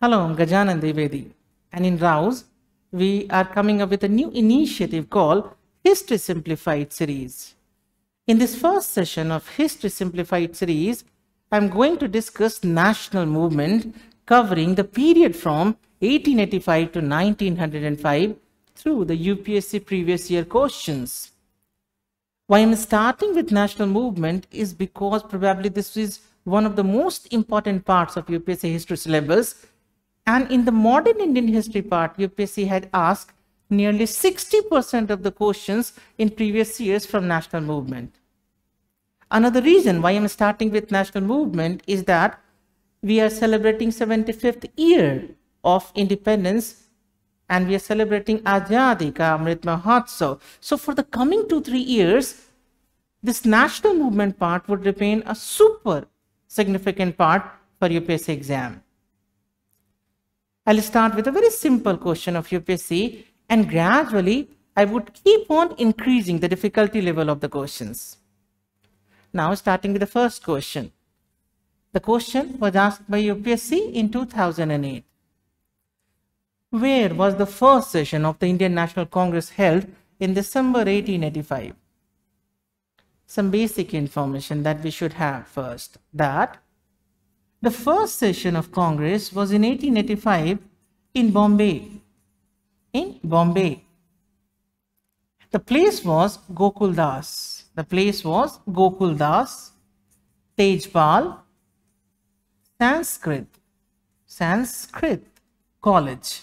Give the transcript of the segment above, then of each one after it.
Hello, I'm Gajanan Dwivedi, and in Rau's, we are coming up with a new initiative called History Simplified series. In this first session of History Simplified series, I'm going to discuss national movement covering the period from 1885 to 1905 through the UPSC previous year questions. Why I'm starting with national movement is because probably this is one of the most important parts of UPSC history syllabus. And in the modern Indian history part, UPSC had asked nearly 60% of the questions in previous years from national movement. Another reason why I'm starting with national movement is that we are celebrating 75th year of independence and we are celebrating Azadi Ka Amrit Mahotsav. So for the coming two, three years, this national movement part would remain a super significant part for UPSC exam. I'll start with a very simple question of UPSC and gradually I would keep on increasing the difficulty level of the questions. Now starting with the first question. The question was asked by UPSC in 2008. Where was the first session of the Indian National Congress held in December 1885? Some basic information that we should have first. That the first session of Congress was in 1885 in Bombay. In Bombay. The place was Gokul Das. The place was Gokul Das, Tejpal, Sanskrit, Sanskrit College.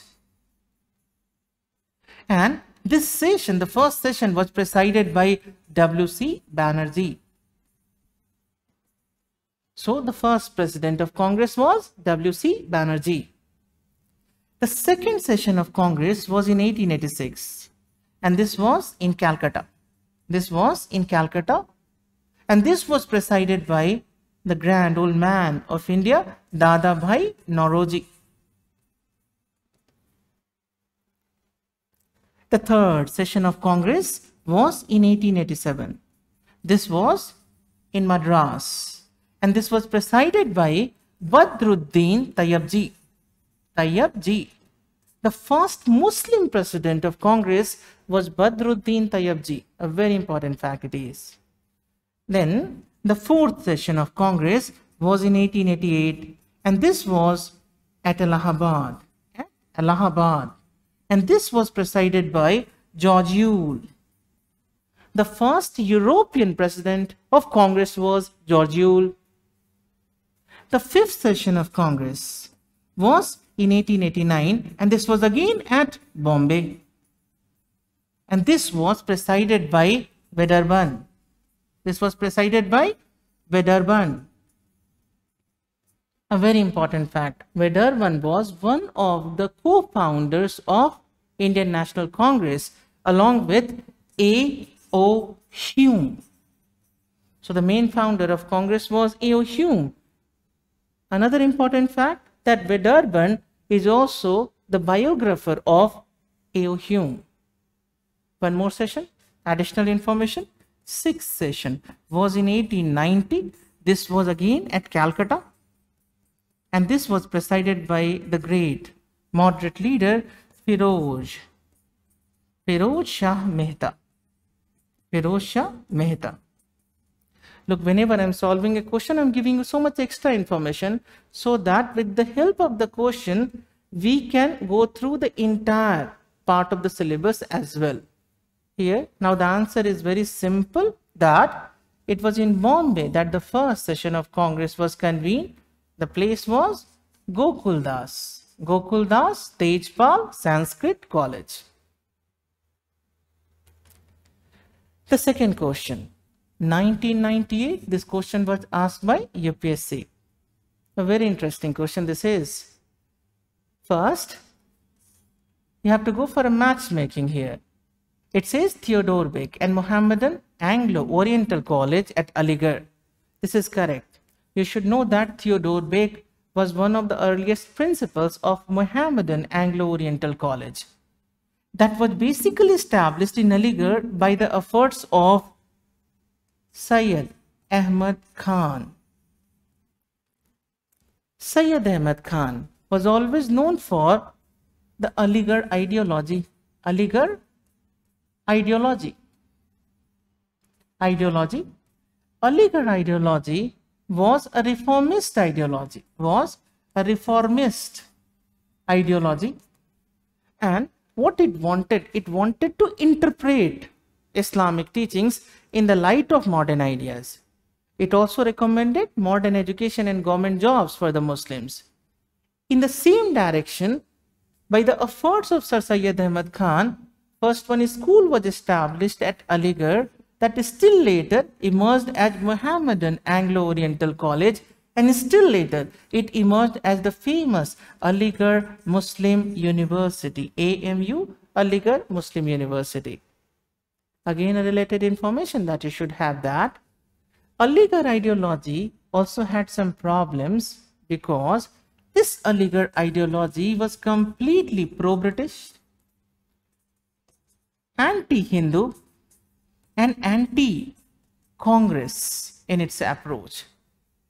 And this session, the first session was presided by W.C. Banerjee. So the first president of Congress was W.C. Banerjee. The second session of Congress was in 1886 and this was in Calcutta. This was in Calcutta and this was presided by the grand old man of India, Dada Bhai Nauroji. The third session of Congress was in 1887. This was in Madras and this was presided by Badruddin Tayyabji. Tayyabji. The first Muslim president of Congress was Badruddin Tayyabji. A very important fact it is. Then the fourth session of Congress was in 1888 and this was at Allahabad. Allahabad and this was presided by George Yule. The first European president of Congress was George Yule. The fifth session of Congress was in 1889 and this was again at Bombay. And this was presided by Wedderburn. This was presided by Wedderburn. A very important fact, Wedderburn was one of the co-founders of Indian National Congress along with A.O. Hume. So the main founder of Congress was A.O. Hume. Another important fact that Wedderburn is also the biographer of A.O. Hume. One more session, additional information. Sixth session was in 1890. This was again at Calcutta and this was presided by the great moderate leader Firoz. Firoz Shah Mehta. Firoz Shah Mehta. Look, whenever I'm solving a question, I'm giving you so much extra information so that with the help of the question, we can go through the entire part of the syllabus as well. Here, now the answer is very simple that it was in Bombay that the first session of Congress was convened the place was Gokuldas. Gokuldas Tejpal Sanskrit College. The second question. 1998, this question was asked by UPSC. A very interesting question this is. First, you have to go for a matchmaking here. It says Theodore Beg and Mohammedan Anglo-Oriental College at Aligarh. This is correct you should know that Theodore Beg was one of the earliest principals of Mohammedan Anglo-Oriental College that was basically established in Aligarh by the efforts of Syed Ahmad Khan. Syed Ahmad Khan was always known for the Aligarh ideology. Aligarh ideology. Ideology. Aligarh ideology was a reformist ideology. Was a reformist ideology. And what it wanted, it wanted to interpret Islamic teachings in the light of modern ideas. It also recommended modern education and government jobs for the Muslims. In the same direction, by the efforts of Sir Syed Ahmad Khan, first one school was established at Aligarh that is still later emerged as Muhammadan Anglo-Oriental College and still later it emerged as the famous Aligarh Muslim University, AMU, Aligarh Muslim University. Again a related information that you should have that. Aligarh ideology also had some problems because this Aligarh ideology was completely pro-British, anti-Hindu and anti-Congress in its approach.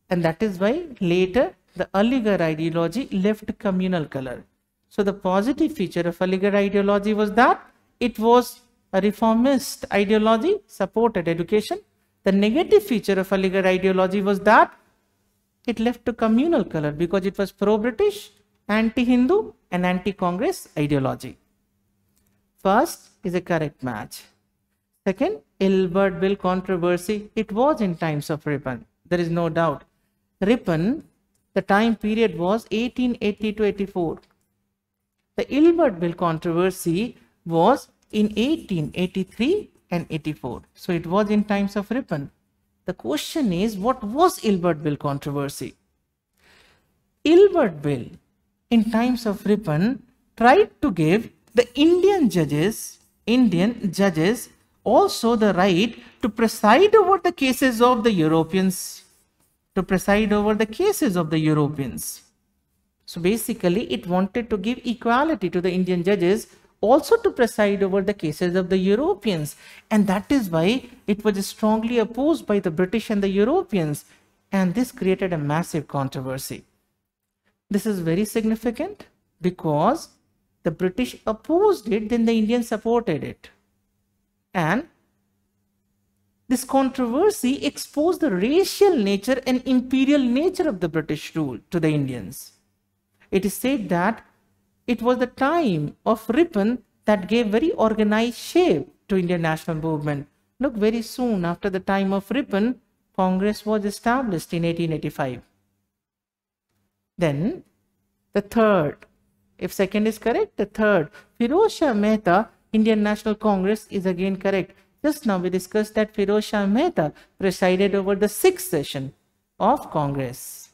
And that is why later the Aligarh ideology left communal color. So the positive feature of Aligarh ideology was that it was a reformist ideology, supported education. The negative feature of Aligarh ideology was that it left a communal color because it was pro-British, anti-Hindu and anti-Congress ideology. First is a correct match. Second, Ilbert Bill controversy. It was in times of Ripon. There is no doubt. Ripon, the time period was 1880 to 84. The Ilbert Bill controversy was in 1883 and 84. So it was in times of Ripon. The question is, what was Ilbert Bill controversy? Ilbert Bill, in times of Ripon, tried to give the Indian judges, Indian judges, also the right to preside over the cases of the Europeans, to preside over the cases of the Europeans. So basically, it wanted to give equality to the Indian judges also to preside over the cases of the Europeans. And that is why it was strongly opposed by the British and the Europeans. And this created a massive controversy. This is very significant because the British opposed it, then the Indians supported it. And this controversy exposed the racial nature and imperial nature of the British rule to the Indians. It is said that it was the time of Ripon that gave very organized shape to Indian national movement. Look, very soon after the time of Ripon, Congress was established in 1885. Then, the third, if second is correct, the third, Firoz Shah Mehta, Indian National Congress is again correct. Just now we discussed that Firoz Shah Mehta presided over the sixth session of Congress.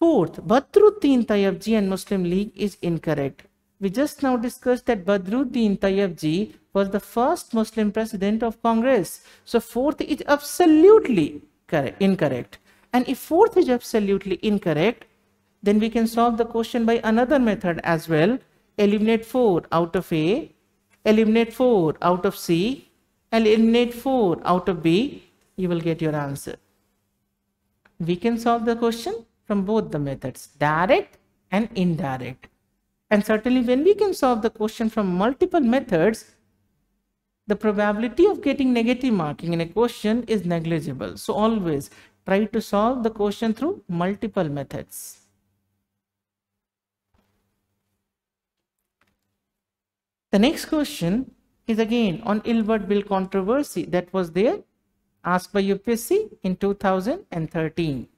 Fourth, Badruddin Tayyabji and Muslim League is incorrect. We just now discussed that Badruddin Tayyabji was the first Muslim president of Congress. So fourth is absolutely correct, incorrect. And if fourth is absolutely incorrect, then we can solve the question by another method as well. Eliminate 4 out of A, eliminate 4 out of C, eliminate 4 out of B, you will get your answer. We can solve the question from both the methods, direct and indirect. And certainly when we can solve the question from multiple methods, the probability of getting negative marking in a question is negligible. So always try to solve the question through multiple methods. The next question is again on Ilbert Bill controversy that was there asked by UPSC in 2013.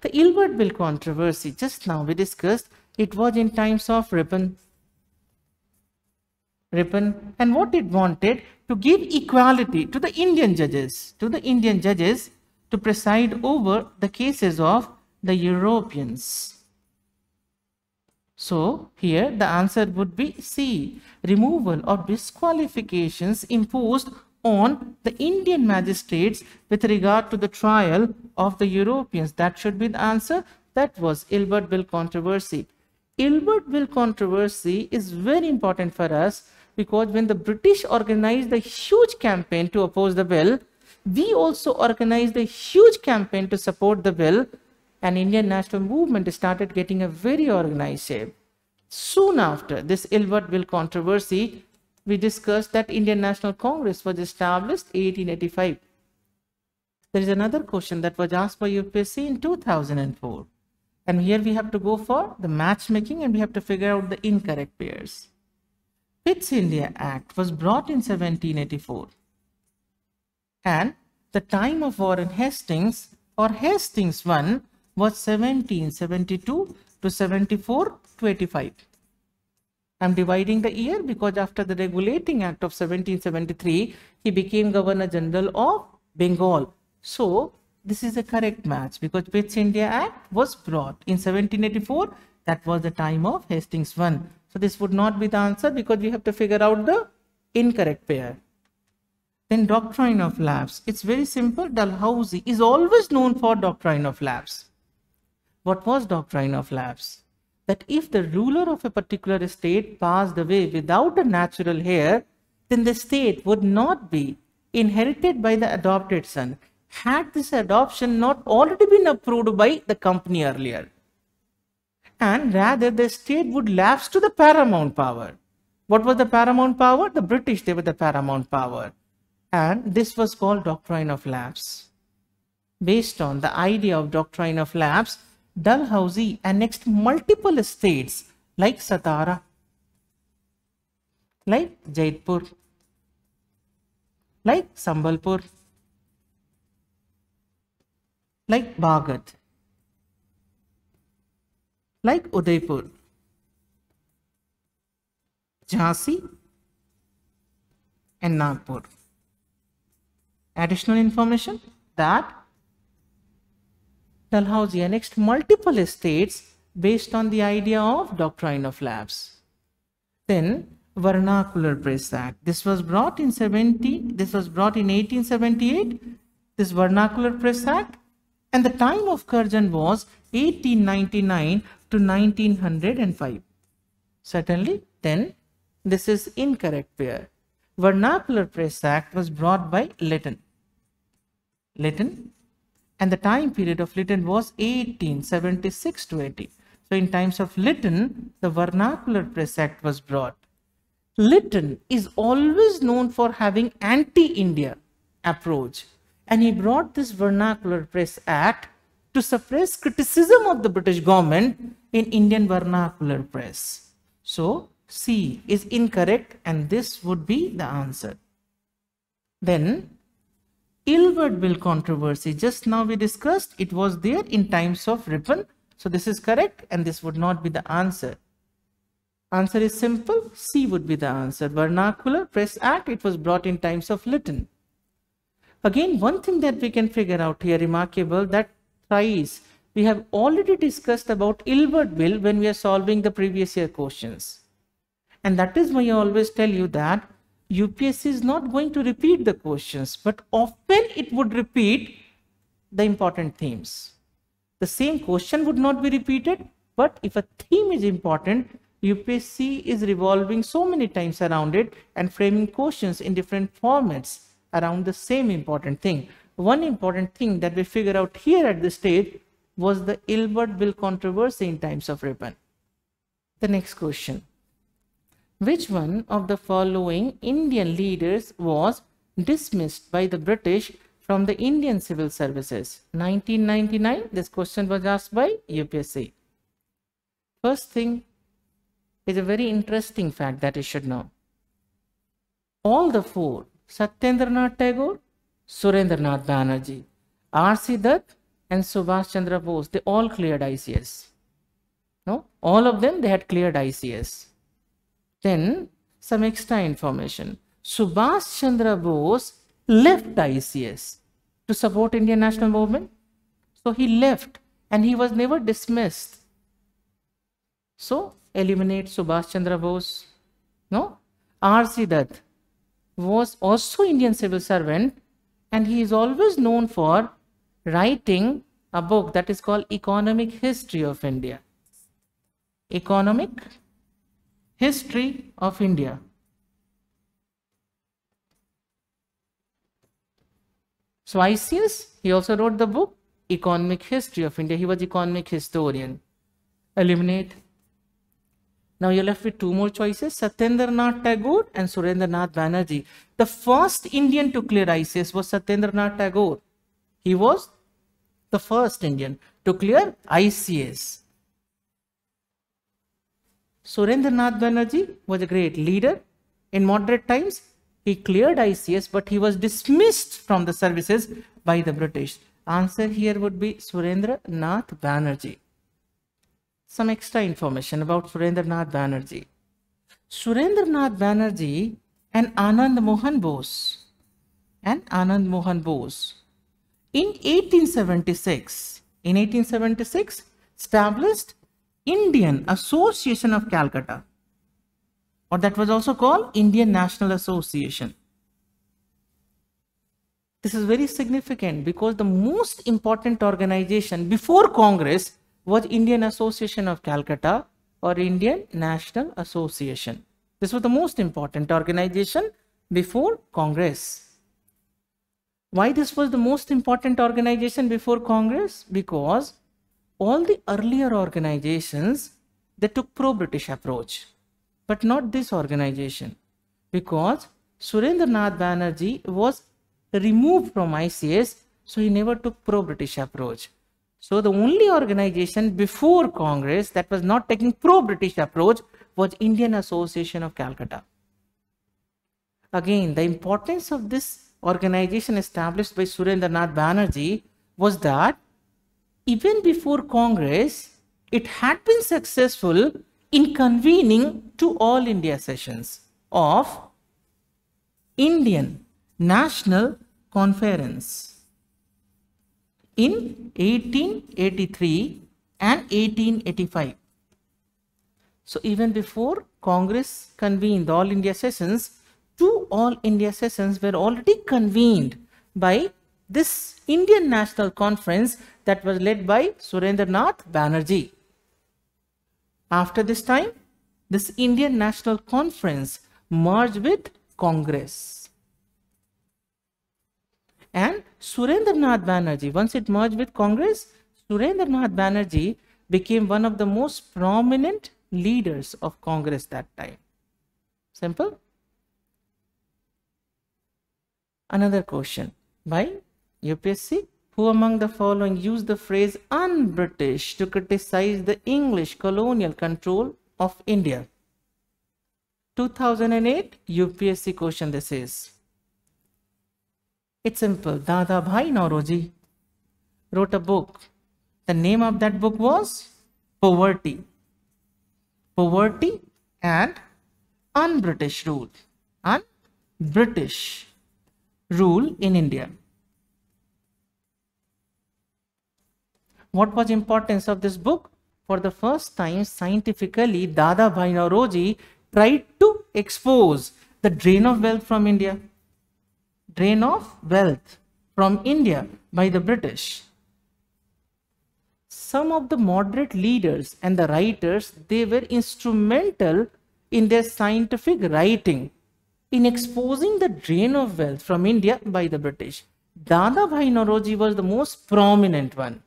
The Ilbert Bill controversy, just now we discussed, it was in times of Ripon. Ripon and what it wanted to give equality to the Indian judges, to the Indian judges to preside over the cases of the Europeans. So here the answer would be C. Removal or disqualifications imposed on the Indian magistrates with regard to the trial of the Europeans. That should be the answer. That was Ilbert Bill controversy. Ilbert Bill controversy is very important for us because when the British organized a huge campaign to oppose the bill, we also organized a huge campaign to support the bill and Indian national movement started getting a very organized shape. Soon after this Ilbert Bill controversy, we discussed that Indian National Congress was established 1885. There is another question that was asked by UPSC in 2004. And here we have to go for the matchmaking and we have to figure out the incorrect pairs. Pitt's India Act was brought in 1784. And the time of Warren Hastings or Hastings 1 was 1772 to 74 to 85. I'm dividing the year because after the Regulating Act of 1773, he became Governor General of Bengal. So this is a correct match because Pitt's India Act was brought in 1784. That was the time of Hastings 1. So this would not be the answer because we have to figure out the incorrect pair. Then doctrine of lapse. It's very simple. Dalhousie is always known for doctrine of lapse. What was doctrine of lapse? That if the ruler of a particular state passed away without a natural heir, then the state would not be inherited by the adopted son had this adoption not already been approved by the company earlier. And rather the state would lapse to the paramount power. What was the paramount power? The British, they were the paramount power. And this was called doctrine of lapse. Based on the idea of doctrine of lapse, Dalhousie annexed multiple states like Satara, like Jaitpur, like Sambalpur, like Baghat, like Udaipur, Jhansi and Nagpur. Additional information that Dalhousie annexed multiple estates based on the idea of doctrine of lapse. Then Vernacular Press Act. This was brought in 17, this was brought in 1878, this Vernacular Press Act, and the time of Curzon was 1899 to 1905. Certainly, then this is incorrect pair. Vernacular Press Act was brought by Lytton. Lytton and the time period of Lytton was 1876 to 80. So in times of Lytton, the Vernacular Press Act was brought. Lytton is always known for having anti-India approach and he brought this Vernacular Press Act to suppress criticism of the British government in Indian vernacular press. So C is incorrect and this would be the answer. Then Ilbert Bill controversy. Just now we discussed it was there in times of Ripon. So this is correct and this would not be the answer. Answer is simple. C would be the answer. Vernacular Press Act. It was brought in times of Lytton. Again, one thing that we can figure out here remarkable that thrice we have already discussed about Ilbert Bill when we are solving the previous year questions. And that is why I always tell you that UPSC is not going to repeat the questions, but often it would repeat the important themes. The same question would not be repeated, but if a theme is important, UPSC is revolving so many times around it and framing questions in different formats around the same important thing. One important thing that we figure out here at this stage was the Ilbert Bill controversy in times of Ripon. The next question. Which one of the following Indian leaders was dismissed by the British from the Indian Civil Services? 1999, this question was asked by UPSC. First thing is a very interesting fact that you should know. All the four, Satyendranath Tagore, Surendranath Banerjee, R.C. Dutt and Subhash Chandra Bose, they all cleared ICS. No, all of them, they had cleared ICS. Then some extra information. Subhash Chandra Bose left ICS to support Indian national movement. So he left and he was never dismissed. So eliminate Subhash Chandra Bose. No? R.C. Dutt was also Indian civil servant and he is always known for writing a book that is called Economic History of India. Economic History of India. So ICS, he also wrote the book economic history of India. He was economic historian. Eliminate. Now you're left with two more choices, Satyendranath Tagore and Surendranath Banerjee. The first Indian to clear ICS was Satyendranath Tagore. He was the first Indian to clear ICS. Surendranath Banerjee was a great leader. In moderate times, he cleared ICS, but he was dismissed from the services by the British. Answer here would be Surendranath Banerjee. Some extra information about Surendranath Banerjee. Surendranath Banerjee and Anand Mohan Bose and Anand Mohan Bose in 1876 in 1876 established Indian Association of Calcutta or that was also called Indian National Association. This is very significant because the most important organization before Congress was Indian Association of Calcutta or Indian National Association. This was the most important organization before Congress. Why this was the most important organization before Congress? Because all the earlier organizations, they took pro-British approach but not this organization because Surendranath Banerjee was removed from ICS so he never took pro-British approach. So the only organization before Congress that was not taking pro-British approach was Indian Association of Calcutta. Again, the importance of this organization established by Surendranath Banerjee was that even before Congress, it had been successful in convening to all India sessions of Indian National Conference in 1883 and 1885. So even before Congress convened all India sessions, two all India sessions were already convened by this Indian National Conference that was led by Surendranath Banerjee. After this time, this Indian National Conference merged with Congress. And Surendranath Banerjee, once it merged with Congress, Surendranath Banerjee became one of the most prominent leaders of Congress that time. Simple. Another question by UPSC who among the following used the phrase un-British to criticize the English colonial control of India? 2008 UPSC question this is. It's simple. Dada Bhai Nauroji wrote a book. The name of that book was Poverty. Poverty and un-British rule. Un-British rule in India. What was importance of this book? For the first time scientifically, Dada Bhai Nauroji tried to expose the drain of wealth from India. Drain of wealth from India by the British. Some of the moderate leaders and the writers, they were instrumental in their scientific writing in exposing the drain of wealth from India by the British. Dada Bhai Nauroji was the most prominent one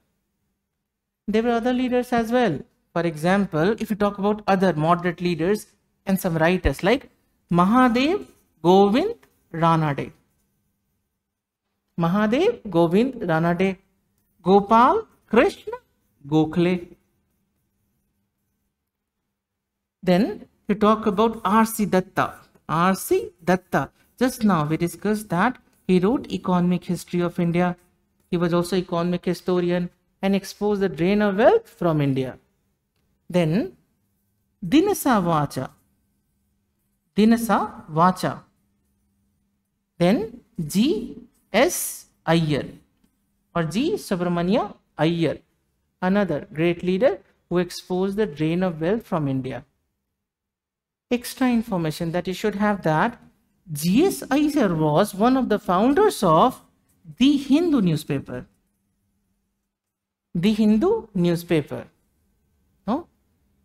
there were other leaders as well. For example, if you talk about other moderate leaders and some writers like Mahadev Govind Ranade. Mahadev Govind Ranade. Gopal Krishna Gokhale. Then you talk about R.C. Datta. R.C. Datta. Just now we discussed that he wrote economic history of India. He was also economic historian and expose the drain of wealth from India. Then Dinshaw Wacha. Dinshaw Wacha. Then G. S. Iyer or G. Subramania Iyer, another great leader who exposed the drain of wealth from India. Extra information that you should have that G.S. Iyer was one of the founders of the Hindu newspaper the Hindu newspaper. No?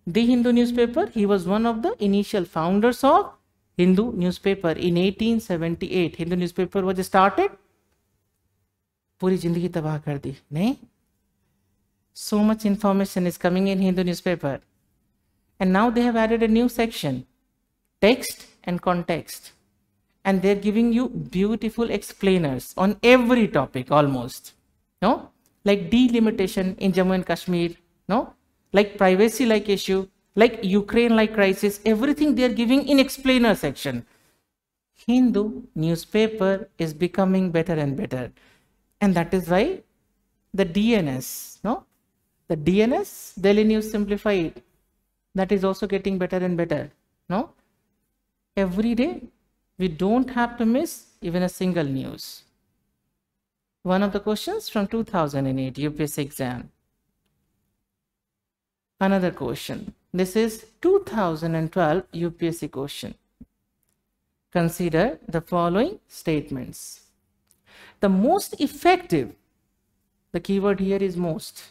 The Hindu newspaper, he was one of the initial founders of Hindu newspaper in 1878. Hindu newspaper was started. पूरी जिंदगी तबाह कर दी नहीं So much information is coming in Hindu newspaper. And now they have added a new section, text and context. And they're giving you beautiful explainers on every topic almost. No? Like delimitation in Jammu and Kashmir, no? Like privacy like issue, like Ukraine like crisis, everything they're giving in explainer section. Hindu newspaper is becoming better and better. And that is why the DNS, no? The DNS, Delhi News Simplified, that is also getting better and better, no? Every day, we don't have to miss even a single news. One of the questions from 2008 UPSC exam. Another question. This is 2012 UPSC question. Consider the following statements. The most effective, the keyword here is most.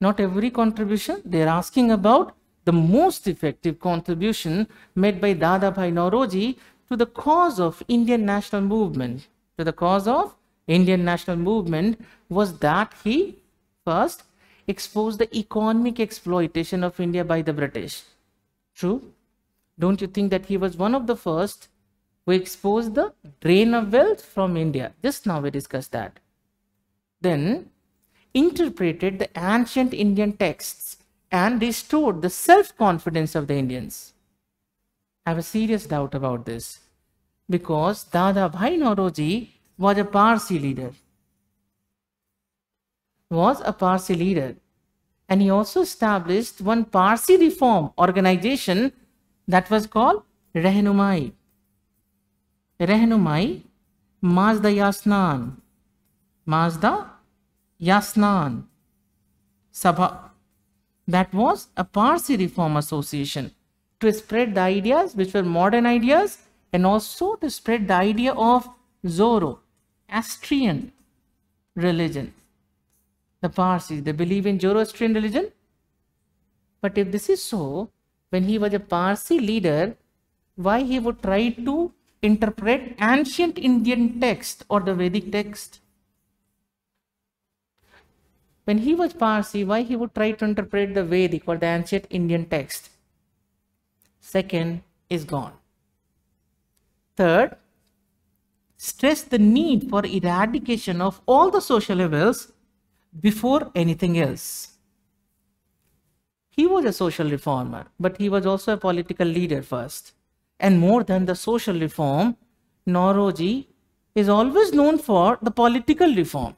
Not every contribution, they are asking about the most effective contribution made by Dada Bhai Nauroji to the cause of Indian national movement. To the cause of Indian national movement was that he first exposed the economic exploitation of India by the British. True? Don't you think that he was one of the first who exposed the drain of wealth from India? Just now we discussed that. Then interpreted the ancient Indian texts and restored the self-confidence of the Indians. I have a serious doubt about this because Dada Bhai Nauroji was a Parsi leader. Was a Parsi leader and he also established one Parsi reform organization that was called Rehnumai. Rehnumai Mazda Yasnan. Mazda Yasnan Sabha. That was a Parsi Reform Association to spread the ideas which were modern ideas and also to spread the idea of Zoroastrian religion. The Parsis, they believe in Zoroastrian religion. But if this is so, when he was a Parsi leader, why he would try to interpret ancient Indian text or the Vedic text? When he was Parsi, why he would try to interpret the Vedic or the ancient Indian text? Second is gone. Third, stress the need for eradication of all the social evils before anything else. He was a social reformer, but he was also a political leader first. And more than the social reform, Nauroji is always known for the political reform.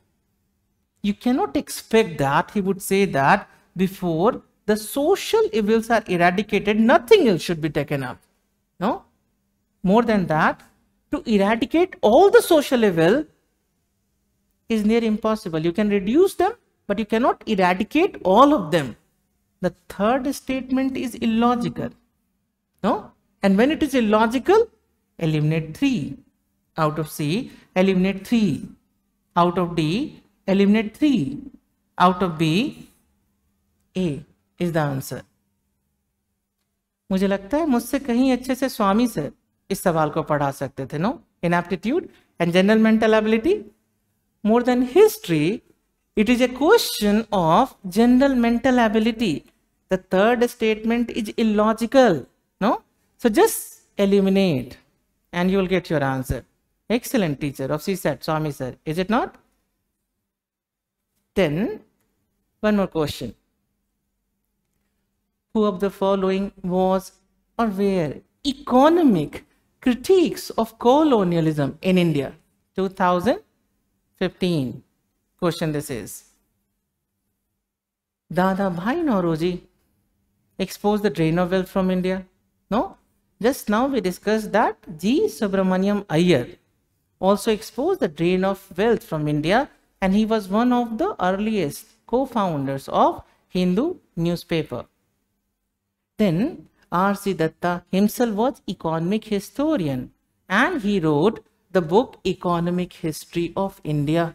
You cannot expect that he would say that before the social evils are eradicated, nothing else should be taken up. No? More than that, to eradicate all the social evil is near impossible. You can reduce them, but you cannot eradicate all of them. The third statement is illogical. No? And when it is illogical, eliminate 3. Out of C, eliminate 3. Out of D, eliminate 3. Out of B, A is the answer. मुझे लगता है मुझसे कहीं अच्छे से स्वामी sir इस सवाल को पढ़ा सकते थे no in aptitude and general mental ability more than history, it is a question of general mental ability. The third statement is illogical. No? So just eliminate and you will get your answer. Excellent teacher of CSAT, Swami sir. Is it not? Then, one more question. Who of the following was or were economic critiques of colonialism in India? 2015. question this is Dada Bhai Nauroji exposed the drain of wealth from India? No? Just now we discussed that G. Subramaniam Iyer also exposed the drain of wealth from India and he was one of the earliest co-founders of Hindu newspaper. Then R.C. Datta himself was economic historian and he wrote the book Economic History of India.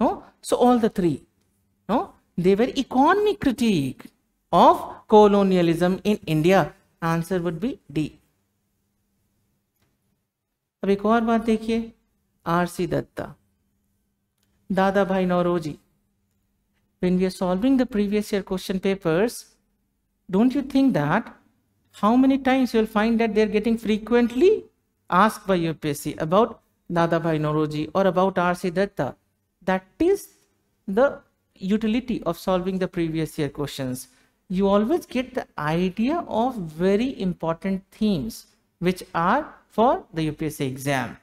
No? So all the three, no? They were economic critique of colonialism in India. Answer would be D. अब एक और बात देखिए R C Dutta दादा भाई Naoroji when we are solving the previous year question papers, don't you think that how many times you'll find that they're getting frequently asked by UPSC about Dadabhai Naoroji or about R.C. Datta? That is the utility of solving the previous year questions. You always get the idea of very important themes which are for the UPSC exam.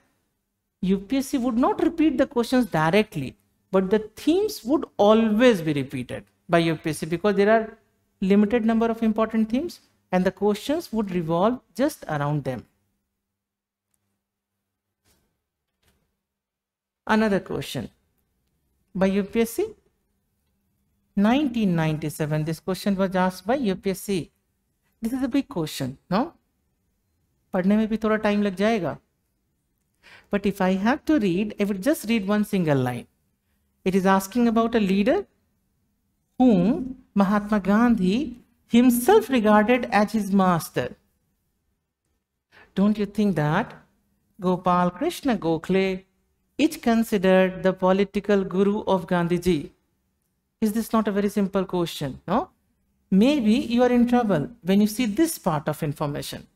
UPSC would not repeat the questions directly, but the themes would always be repeated by UPSC because there are limited number of important themes and the questions would revolve just around them. Another question by UPSC 1997 this question was asked by UPSC this is a big question no पढ़ने में भी थोड़ा time लग जाएगा but if I have to read I would just read one single line it is asking about a leader whom Mahatma Gandhi himself regarded as his master don't you think that Gopal Krishna Gokhale is considered the political guru of Gandhiji is this not a very simple question? No? Maybe you are in trouble when you see this part of information.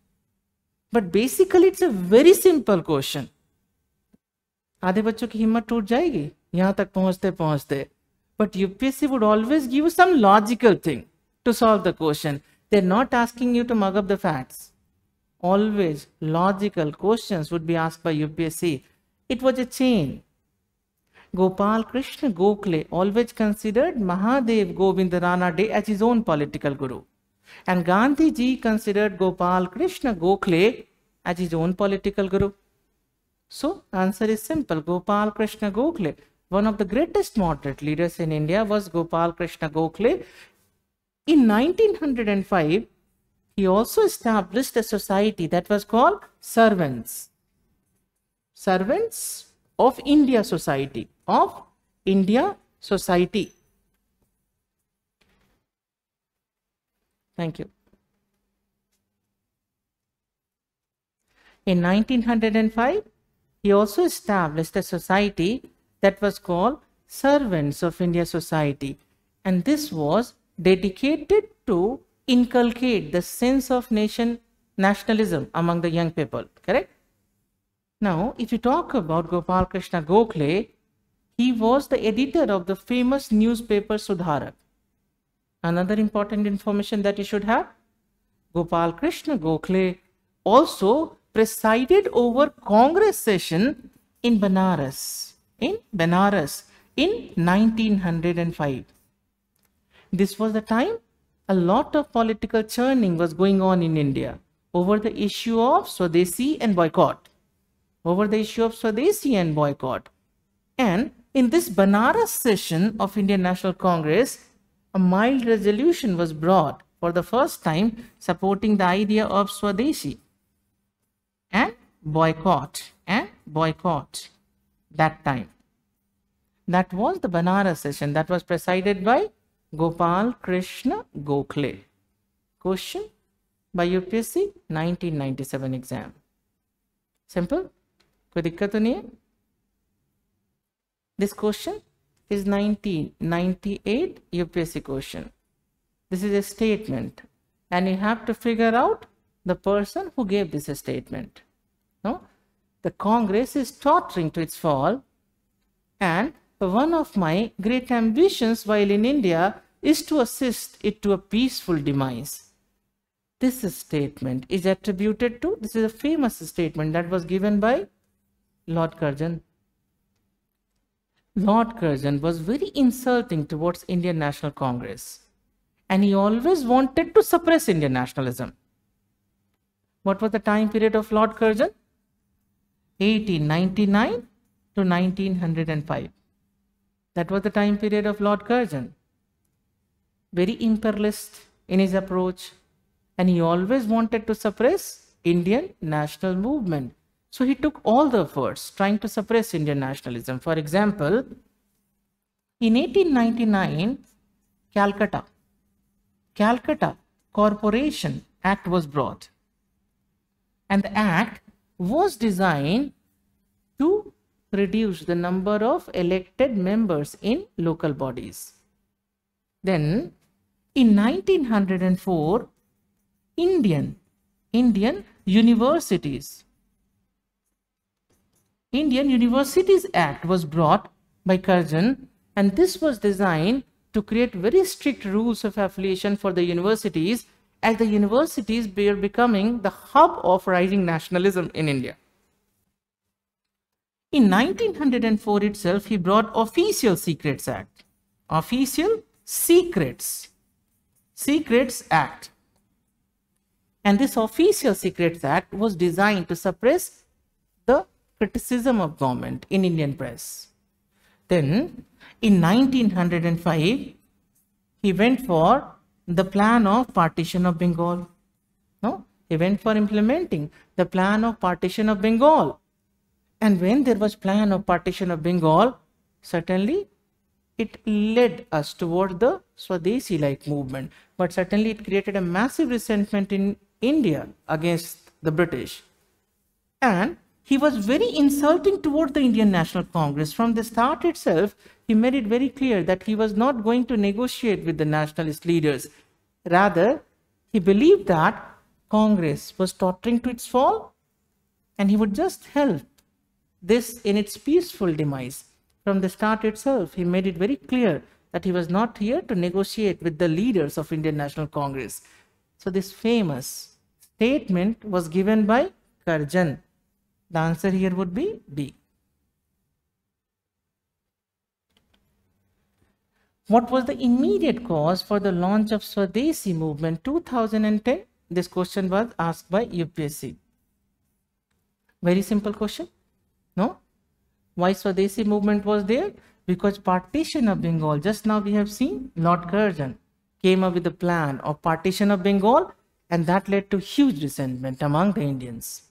But basically it's a very simple question. आधे बच्चों की हिम्मत टूट जाएगी यहाँ तक पहुँचते पहुँचते but UPSC would always give you some logical thing to solve the question. They're not asking you to mug up the facts. Always logical questions would be asked by UPSC. It was a chain. Gopal Krishna Gokhale always considered Mahadev Govind Ranade as his own political guru. And Gandhi ji considered Gopal Krishna Gokhale as his own political guru. So, answer is simple. Gopal Krishna Gokhale, one of the greatest moderate leaders in India was Gopal Krishna Gokhale. In 1905, he also established a society that was called Servants. Servants of India Society of India Society. Thank you. In 1905, he also established a society that was called Servants of India Society. And this was dedicated to inculcate the sense of nation nationalism among the young people, correct? Now, if you talk about Gopal Krishna Gokhale, he was the editor of the famous newspaper Sudharak. Another important information that you should have, Gopal Krishna Gokhale also presided over Congress session in Banaras, in Benares in 1905. This was the time a lot of political churning was going on in India over the issue of Swadeshi and boycott, over the issue of Swadeshi and boycott. And in this Banaras session of Indian National Congress, a mild resolution was brought for the first time supporting the idea of Swadeshi and boycott and boycott that time. That was the Banaras session that was presided by Gopal Krishna Gokhale. Question by UPSC 1997 exam. Simple? कोई दिक्कत तो नहीं है this question is 1998 UPSC question. This is a statement and you have to figure out the person who gave this statement. The Congress is tottering to its fall and one of my great ambitions while in India is to assist it to a peaceful demise. This statement is attributed to, this is a famous statement that was given by Lord Curzon Lord Curzon was very insulting towards Indian National Congress and he always wanted to suppress Indian nationalism. What was the time period of Lord Curzon? 1899 to 1905. That was the time period of Lord Curzon. Very imperialist in his approach and he always wanted to suppress Indian national movement. So he took all the efforts trying to suppress Indian nationalism. For example, in 1899, Calcutta, Calcutta Corporation Act was brought. And the act was designed to reduce the number of elected members in local bodies. Then in 1904, Indian, Indian universities, Indian Universities Act was brought by Curzon and this was designed to create very strict rules of affiliation for the universities as the universities were becoming the hub of rising nationalism in India. In 1904 itself, he brought Official Secrets Act. Official Secrets. Secrets Act. And this Official Secrets Act was designed to suppress the criticism of government in Indian press. Then in 1905, he went for the plan of partition of Bengal. No, he went for implementing the plan of partition of Bengal. And when there was plan of partition of Bengal, certainly it led us toward the Swadeshi-like movement. But certainly it created a massive resentment in India against the British. And he was very insulting toward the Indian National Congress. From the start itself, he made it very clear that he was not going to negotiate with the nationalist leaders. Rather, he believed that Congress was tottering to its fall and he would just help this in its peaceful demise. From the start itself, he made it very clear that he was not here to negotiate with the leaders of Indian National Congress. So this famous statement was given by Curzon. The answer here would be B. What was the immediate cause for the launch of Swadeshi movement 2010? This question was asked by UPSC. Very simple question. No? Why Swadeshi movement was there? Because partition of Bengal, just now we have seen Lord Curzon came up with a plan of partition of Bengal and that led to huge resentment among the Indians.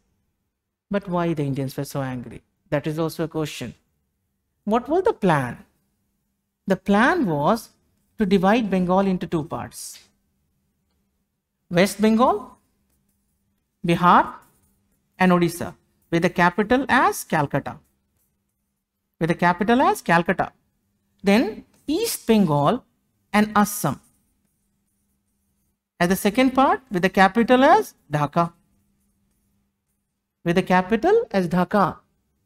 But why the Indians were so angry? That is also a question. What was the plan? The plan was to divide Bengal into two parts. West Bengal, Bihar and Odisha with the capital as Calcutta. With the capital as Calcutta. Then East Bengal and Assam. As the second part with the capital as Dhaka. With the capital as Dhaka.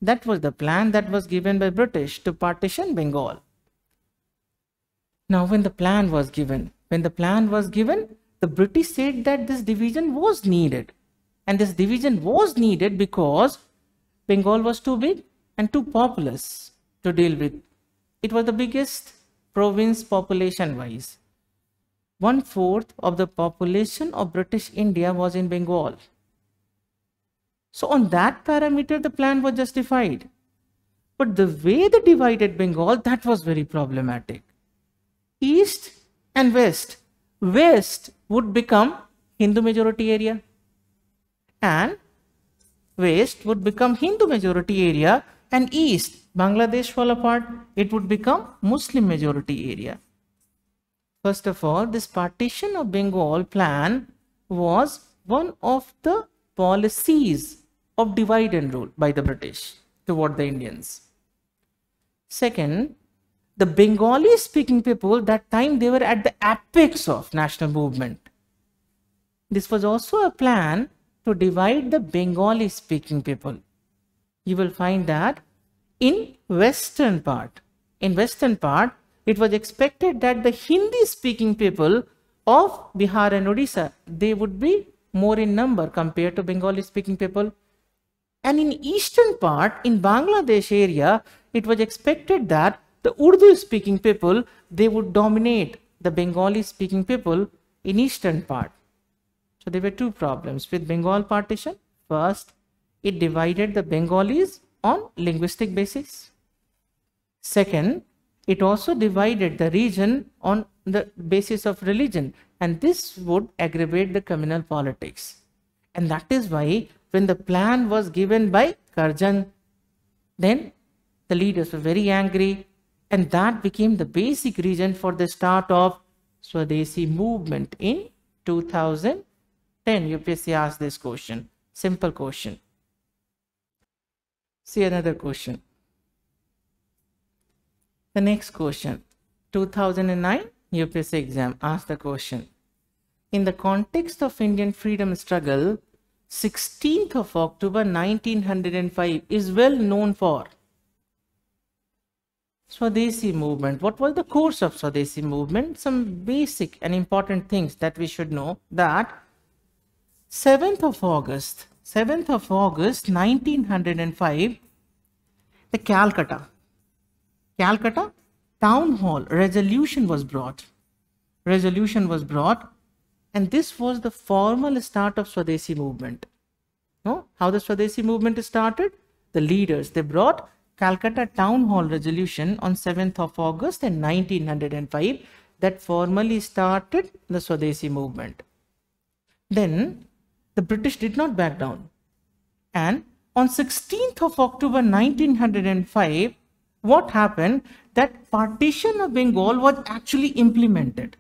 That was the plan that was given by British to partition Bengal. Now when the plan was given, when the plan was given, the British said that this division was needed and this division was needed because Bengal was too big and too populous to deal with. It was the biggest province population wise. One fourth of the population of British India was in Bengal. So on that parameter, the plan was justified. But the way they divided Bengal, that was very problematic. East and West. West would become Hindu majority area and west would become Hindu majority area and east Bangladesh fall apart it would become Muslim majority area. First of all this partition of Bengal plan was one of the policies of divide and rule by the British toward the Indians. Second, the Bengali speaking people that time they were at the apex of national movement. This was also a plan to divide the Bengali speaking people. You will find that in western part, in western part, it was expected that the Hindi speaking people of Bihar and Odisha, they would be more in number compared to Bengali speaking people. And in eastern part, in Bangladesh area, it was expected that the Urdu speaking people, they would dominate the Bengali speaking people in eastern part. So there were two problems with Bengal partition. First, it divided the Bengalis on linguistic basis. Second, it also divided the region on the basis of religion and this would aggravate the communal politics. And that is why when the plan was given by Curzon, then the leaders were very angry and that became the basic reason for the start of Swadeshi movement in 2000 10 UPSC asked this question. Simple question. See another question. The next question. 2009 UPSC exam asked the question. In the context of Indian freedom struggle, 16th of October 1905 is well known for Swadeshi movement. What was the course of Swadeshi movement? Some basic and important things that we should know that 7th of August, 7th of August 1905, the Calcutta, Calcutta town hall resolution was brought. Resolution was brought and this was the formal start of Swadeshi movement. No? How the Swadeshi movement started? The leaders, they brought Calcutta Town Hall resolution on 7th of August in 1905 that formally started the Swadeshi movement. Then the British did not back down. And on 16th of October 1905, what happened? That partition of Bengal was actually implemented.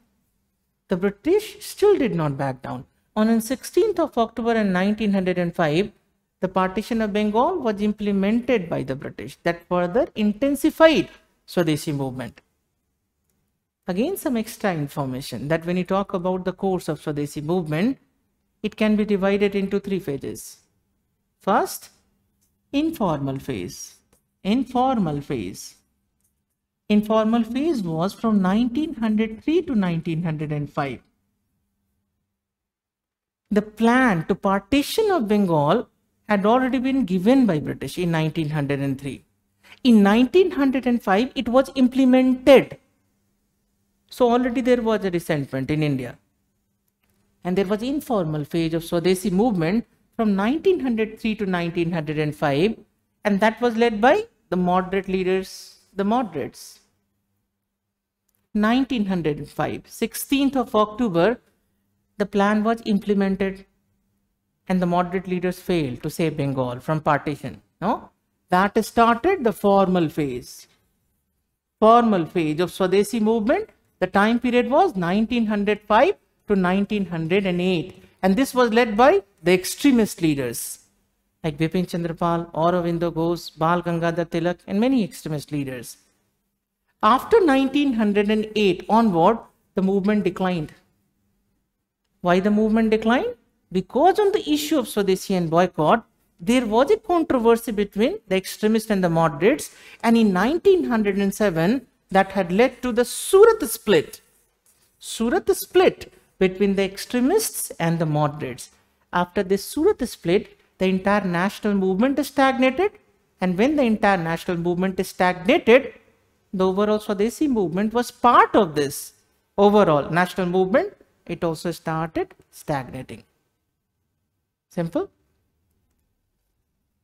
The British still did not back down. On 16th of October in 1905, the partition of Bengal was implemented by the British that further intensified Swadeshi movement. Again, some extra information that when you talk about the course of Swadeshi movement, it can be divided into three phases. First, informal phase. Informal phase. Informal phase was from 1903 to 1905. The plan to partition of Bengal had already been given by British in 1903. In 1905, it was implemented. So already there was a resentment in India. And there was informal phase of Swadeshi movement from 1903 to 1905. And that was led by the moderate leaders, the moderates. 1905, 16th of October, the plan was implemented and the moderate leaders failed to save Bengal from partition. No? That started the formal phase. Formal phase of Swadeshi movement. The time period was 1905 to 1908. And this was led by the extremist leaders like Bipin Chandrapal, Aurobindo Ghosh, Bal Gangadhar Tilak and many extremist leaders. After 1908 onward, the movement declined. Why the movement declined? Because on the issue of Swadeshi and boycott, there was a controversy between the extremists and the moderates. And in 1907, that had led to the Surat split. Surat split between the extremists and the moderates. After this Surat split, the entire national movement is stagnated. And when the entire national movement is stagnated, the overall Swadeshi movement was part of this overall national movement. It also started stagnating. Simple.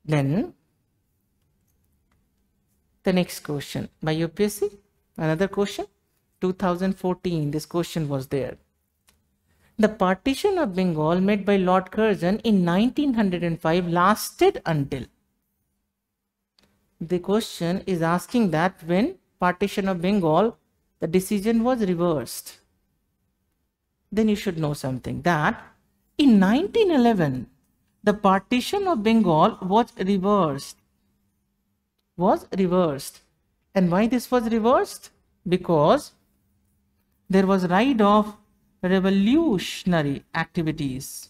Then the next question by UPSC. Another question. 2014. This question was there. The partition of Bengal made by Lord Curzon in 1905 lasted until. The question is asking that when partition of Bengal, the decision was reversed. Then you should know something that in 1911, the partition of Bengal was reversed. Was reversed. And why this was reversed? Because there was rise of revolutionary activities.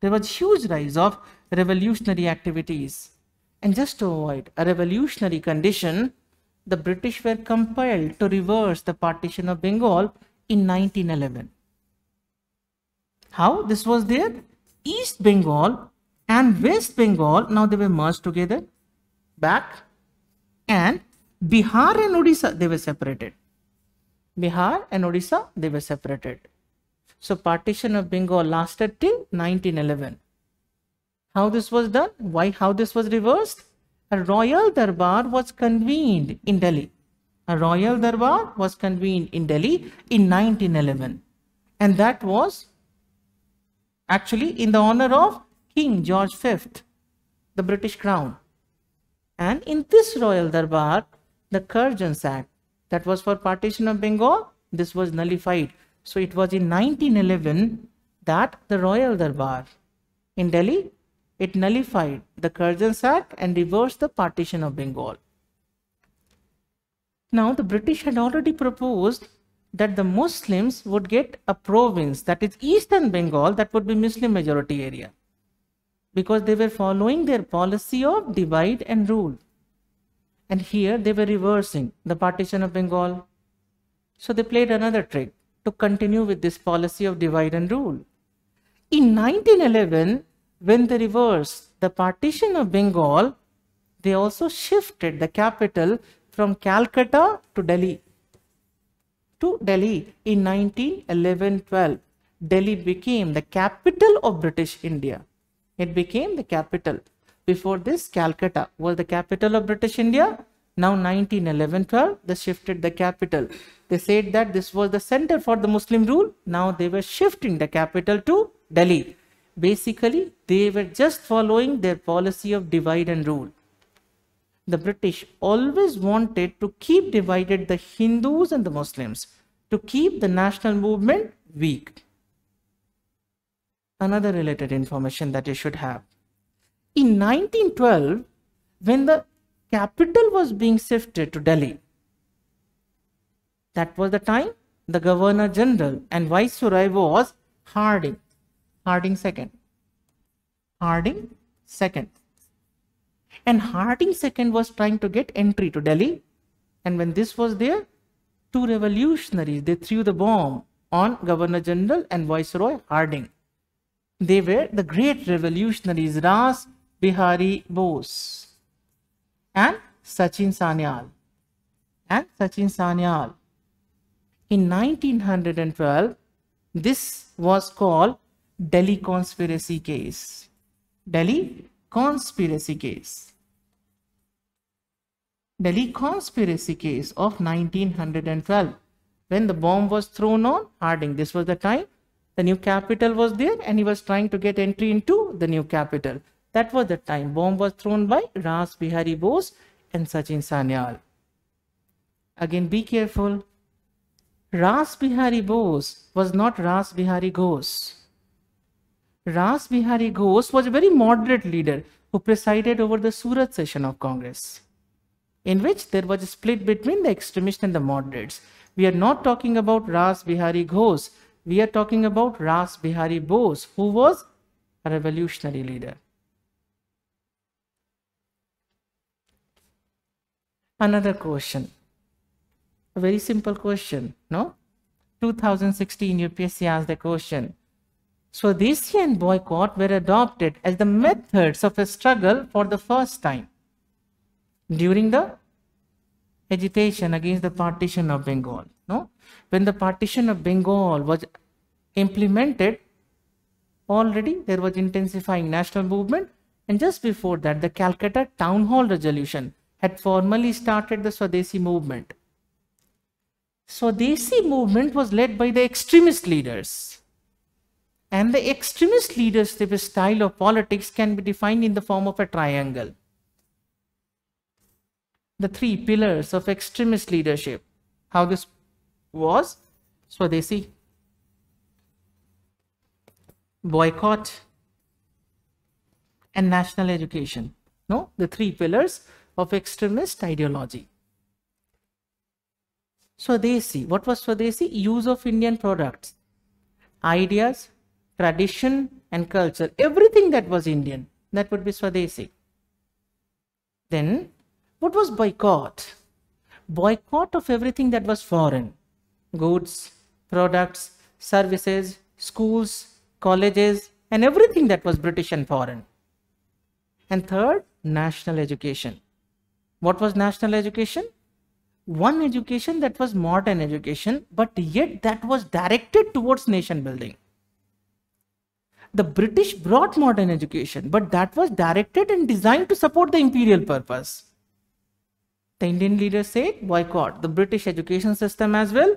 There was huge rise of revolutionary activities. And just to avoid a revolutionary condition, the British were compelled to reverse the partition of Bengal in 1911. How this was there? East Bengal and West Bengal, now they were merged together, back, and Bihar and Odisha, they were separated. Bihar and Odisha, they were separated. So partition of Bengal lasted till 1911. How this was done? Why? How this was reversed? A royal darbar was convened in Delhi. A royal darbar was convened in Delhi in 1911. And that was actually in the honor of King George V, the British crown. And in this royal darbar, the Curzon's Act, that was for partition of Bengal, this was nullified. So it was in 1911 that the royal darbar in Delhi, it nullified the Curzon's Act and reversed the partition of Bengal. Now the British had already proposed that the Muslims would get a province that is Eastern Bengal that would be Muslim majority area because they were following their policy of divide and rule. And here they were reversing the partition of Bengal. So they played another trick to continue with this policy of divide and rule. In 1911, when they reversed the partition of Bengal, they also shifted the capital from Calcutta to Delhi. To Delhi in 1911-12, Delhi became the capital of British India. It became the capital. Before this, Calcutta was the capital of British India. Now 1911-12, they shifted the capital. They said that this was the center for the Muslim rule. Now they were shifting the capital to Delhi. Basically, they were just following their policy of divide and rule. The British always wanted to keep divided the Hindus and the Muslims, to keep the national movement weak. Another related information that you should have. In 1912, when the capital was being shifted to Delhi, that was the time the Governor General and Viceroy was Hardinge. Hardinge second. Hardinge second. And Hardinge second was trying to get entry to Delhi. And when this was there, two revolutionaries, they threw the bomb on Governor General and Viceroy Hardinge. They were the great revolutionaries Ras Bihari Bose and Sachin Sanyal. And Sachin Sanyal. In 1912, this was called Delhi conspiracy case. Delhi conspiracy case. Delhi conspiracy case of 1912 when the bomb was thrown on Hardinge. This was the time the new capital was there and he was trying to get entry into the new capital. That was the time bomb was thrown by Ras Bihari Bose and Sachin Sanyal. Again, be careful. Ras Bihari Bose was not Ras Bihari Ghose. Ras Bihari Ghose was a very moderate leader who presided over the Surat session of Congress, in which there was a split between the extremists and the moderates. We are not talking about Ras Bihari Ghose. We are talking about Ras Bihari Bose, who was a revolutionary leader. Another question. A very simple question, no? 2016 UPSC asked the question Swadeshi and boycott were adopted as the methods of a struggle for the first time during the agitation against the partition of Bengal. No? When the partition of Bengal was implemented, already there was intensifying national movement and just before that the Calcutta Town Hall resolution had formally started the Swadeshi movement. Swadeshi movement was led by the extremist leaders and the extremist leadership style of politics can be defined in the form of a triangle. The three pillars of extremist leadership. How this was? Swadeshi. Boycott and national education. No, the three pillars of extremist ideology. Swadeshi. What was Swadeshi? Use of Indian products, ideas, tradition and culture, everything that was Indian, that would be Swadeshi. Then, what was boycott? Boycott of everything that was foreign. Goods, products, services, schools, colleges, and everything that was British and foreign. And third, national education. What was national education? One education that was modern education, but yet that was directed towards nation building the British brought modern education, but that was directed and designed to support the imperial purpose. The Indian leaders said boycott the British education system as well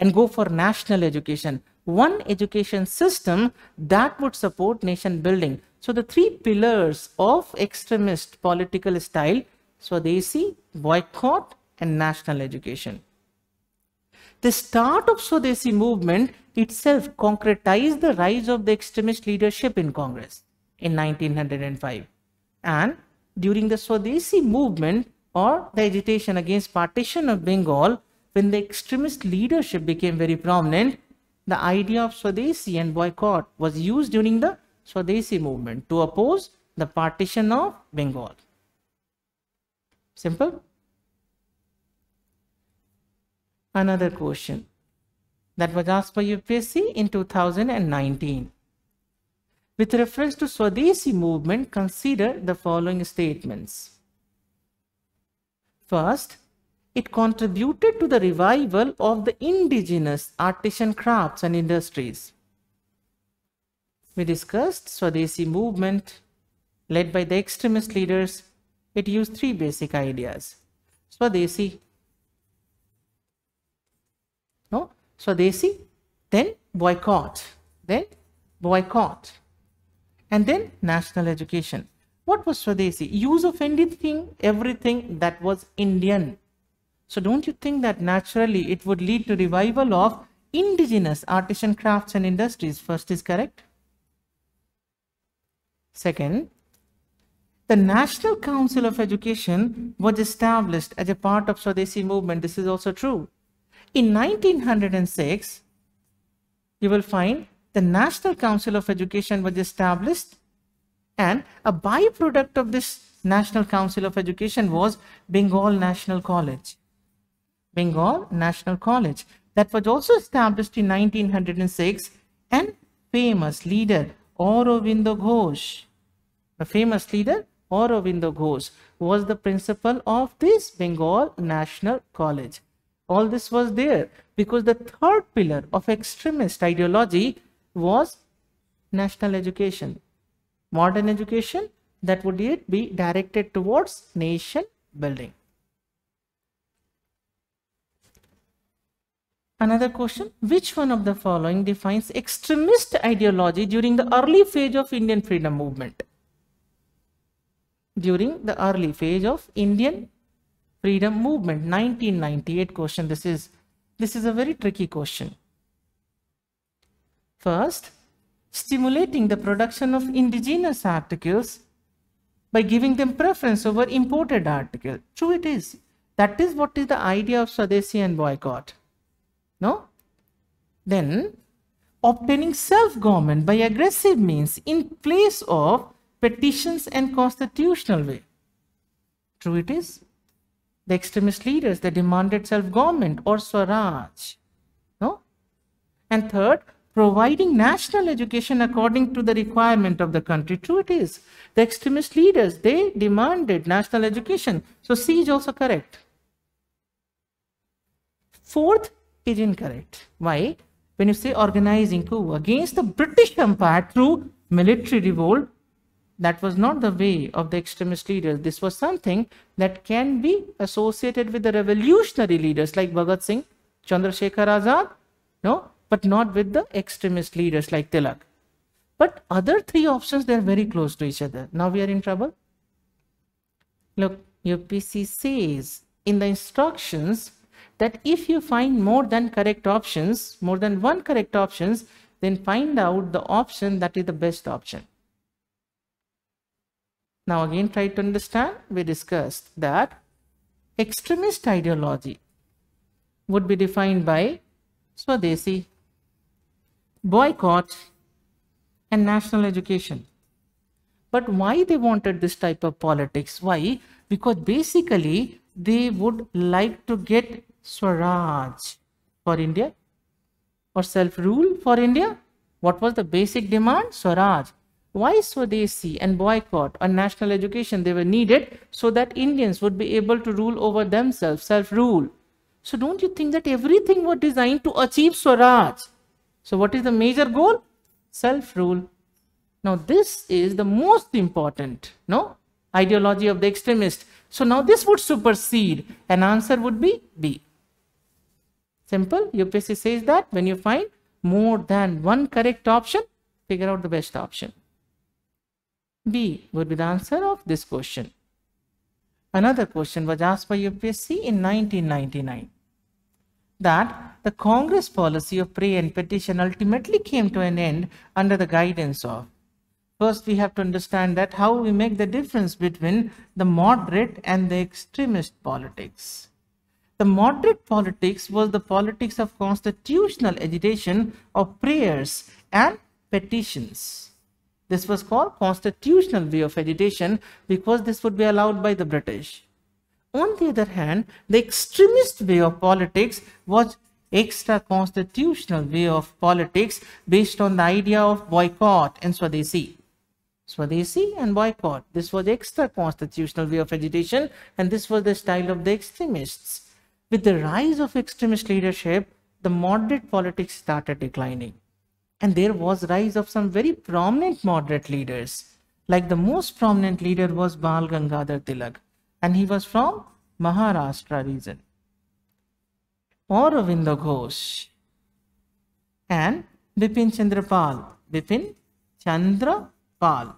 and go for national education. One education system that would support nation building. So the three pillars of extremist political style, Swadeshi, boycott and national education. The start of Swadeshi movement itself concretized the rise of the extremist leadership in Congress in 1905. And during the Swadeshi movement or the agitation against partition of Bengal, when the extremist leadership became very prominent, the idea of Swadeshi and boycott was used during the Swadeshi movement to oppose the partition of Bengal. Simple. Another question that was asked by UPSC in 2019. With reference to Swadeshi movement, consider the following statements. First, it contributed to the revival of the indigenous artisan crafts and industries. We discussed Swadeshi movement led by the extremist leaders. It used three basic ideas. Swadeshi, no, Swadeshi, then boycott, then boycott, and then national education. What was Swadeshi? Use of anything, everything that was Indian. So don't you think that naturally it would lead to revival of indigenous artisan crafts and industries? First is correct. Second, the National Council of Education was established as a part of Swadeshi movement. This is also true. In 1906, you will find the National Council of Education was established and a byproduct of this National Council of Education was Bengal National College. Bengal National College that was also established in 1906 and famous leader Aurobindo Ghosh. The famous leader Aurobindo Ghosh was the principal of this Bengal National College. All this was there because the third pillar of extremist ideology was national education. Modern education that would be directed towards nation building. Another question, which one of the following defines extremist ideology during the early phase of Indian freedom movement? During the early phase of Indian freedom movement, 1998 question. This is, this is a very tricky question. First, stimulating the production of indigenous articles by giving them preference over imported articles. True it is. That is what is the idea of Swadeshi and boycott. No? Then obtaining self-government by aggressive means in place of petitions and constitutional way. True it is. The extremist leaders, they demanded self-government or Swaraj. No? And third, providing national education according to the requirement of the country. True it is. The extremist leaders, they demanded national education. So C is also correct. Fourth, is incorrect. Why? When you say organizing coup against the British Empire through military revolt, that was not the way of the extremist leaders. This was something that can be associated with the revolutionary leaders like Bhagat Singh, Chandrasekhar Azad, no, but not with the extremist leaders like Tilak. But other three options, they're very close to each other. Now we are in trouble. Look, UPSC says in the instructions that if you find more than correct options, more than one correct options, then find out the option that is the best option. Now again try to understand, we discussed that extremist ideology would be defined by Swadeshi, boycott and national education. But why they wanted this type of politics? Why? Because basically they would like to get Swaraj for India or self-rule for India? What was the basic demand? Swaraj. Why Swadeshi and boycott or national education? They were needed so that Indians would be able to rule over themselves, self-rule. So don't you think that everything was designed to achieve Swaraj? So what is the major goal? Self-rule. Now this is the most important, no? Ideology of the extremist. So now this would supersede. An answer would be B. Simple. UPSC says that when you find more than one correct option, figure out the best option. B would be the answer of this question. Another question was asked by UPSC in 1999 that the Congress policy of pray and petition ultimately came to an end under the guidance of. First, we have to understand that how we make the difference between the moderate and the extremist politics. The moderate politics was the politics of constitutional agitation of prayers and petitions. This was called constitutional way of agitation because this would be allowed by the British. On the other hand, the extremist way of politics was extra constitutional way of politics based on the idea of boycott and Swadeshi. Swadeshi and boycott. This was extra constitutional way of agitation and this was the style of the extremists. With the rise of extremist leadership, the moderate politics started declining. And there was rise of some very prominent moderate leaders. Like the most prominent leader was Bal Gangadhar Tilak. And he was from Maharashtra region. Aurobindo Ghosh and Bipin Chandra Pal. Bipin Chandra Pal.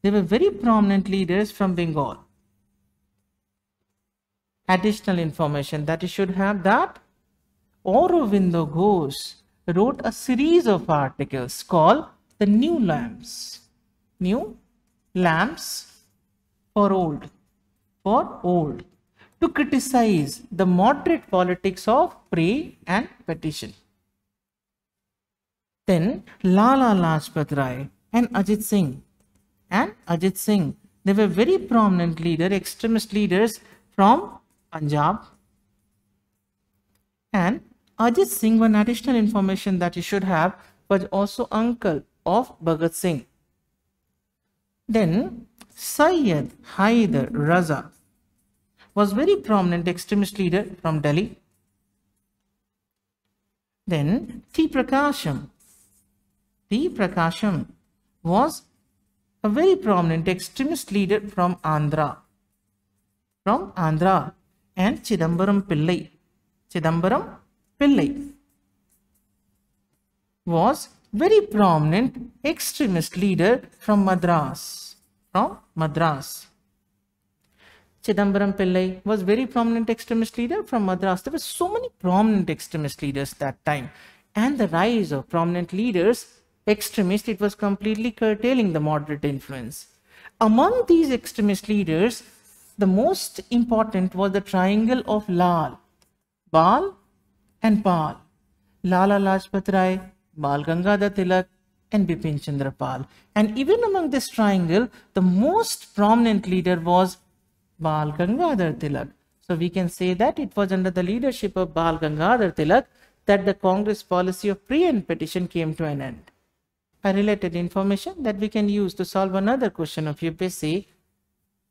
They were very prominent leaders from Bengal additional information that you should have that Aurobindo Ghosh wrote a series of articles called the New Lamps. New Lamps for Old. For Old. To criticize the moderate politics of prayer and petition. Then Lala Lajpat Rai and Ajit Singh. And Ajit Singh, they were very prominent leader, extremist leaders from Punjab. And Ajit Singh, one additional information that you should have, was also uncle of Bhagat Singh. Then Syed Haider Raza was very prominent extremist leader from Delhi. Then T. Prakasam. T. Prakasam was a very prominent extremist leader from Andhra. From Andhra and Chidambaram Pillai. Chidambaram Pillai was very prominent extremist leader from Madras. From Madras. Chidambaram Pillai was very prominent extremist leader from Madras. There were so many prominent extremist leaders that time. And the rise of prominent leaders, extremist, it was completely curtailing the moderate influence. Among these extremist leaders, the most important was the triangle of Lal, Bal and Pal. Lala Lajpat Rai, Bal Gangadhar Tilak and Bipin Chandra Pal. And even among this triangle, the most prominent leader was Bal Gangadhar Tilak. So we can say that it was under the leadership of Bal Gangadhar Tilak that the Congress policy of pre and petition came to an end. A related information that we can use to solve another question of UPSC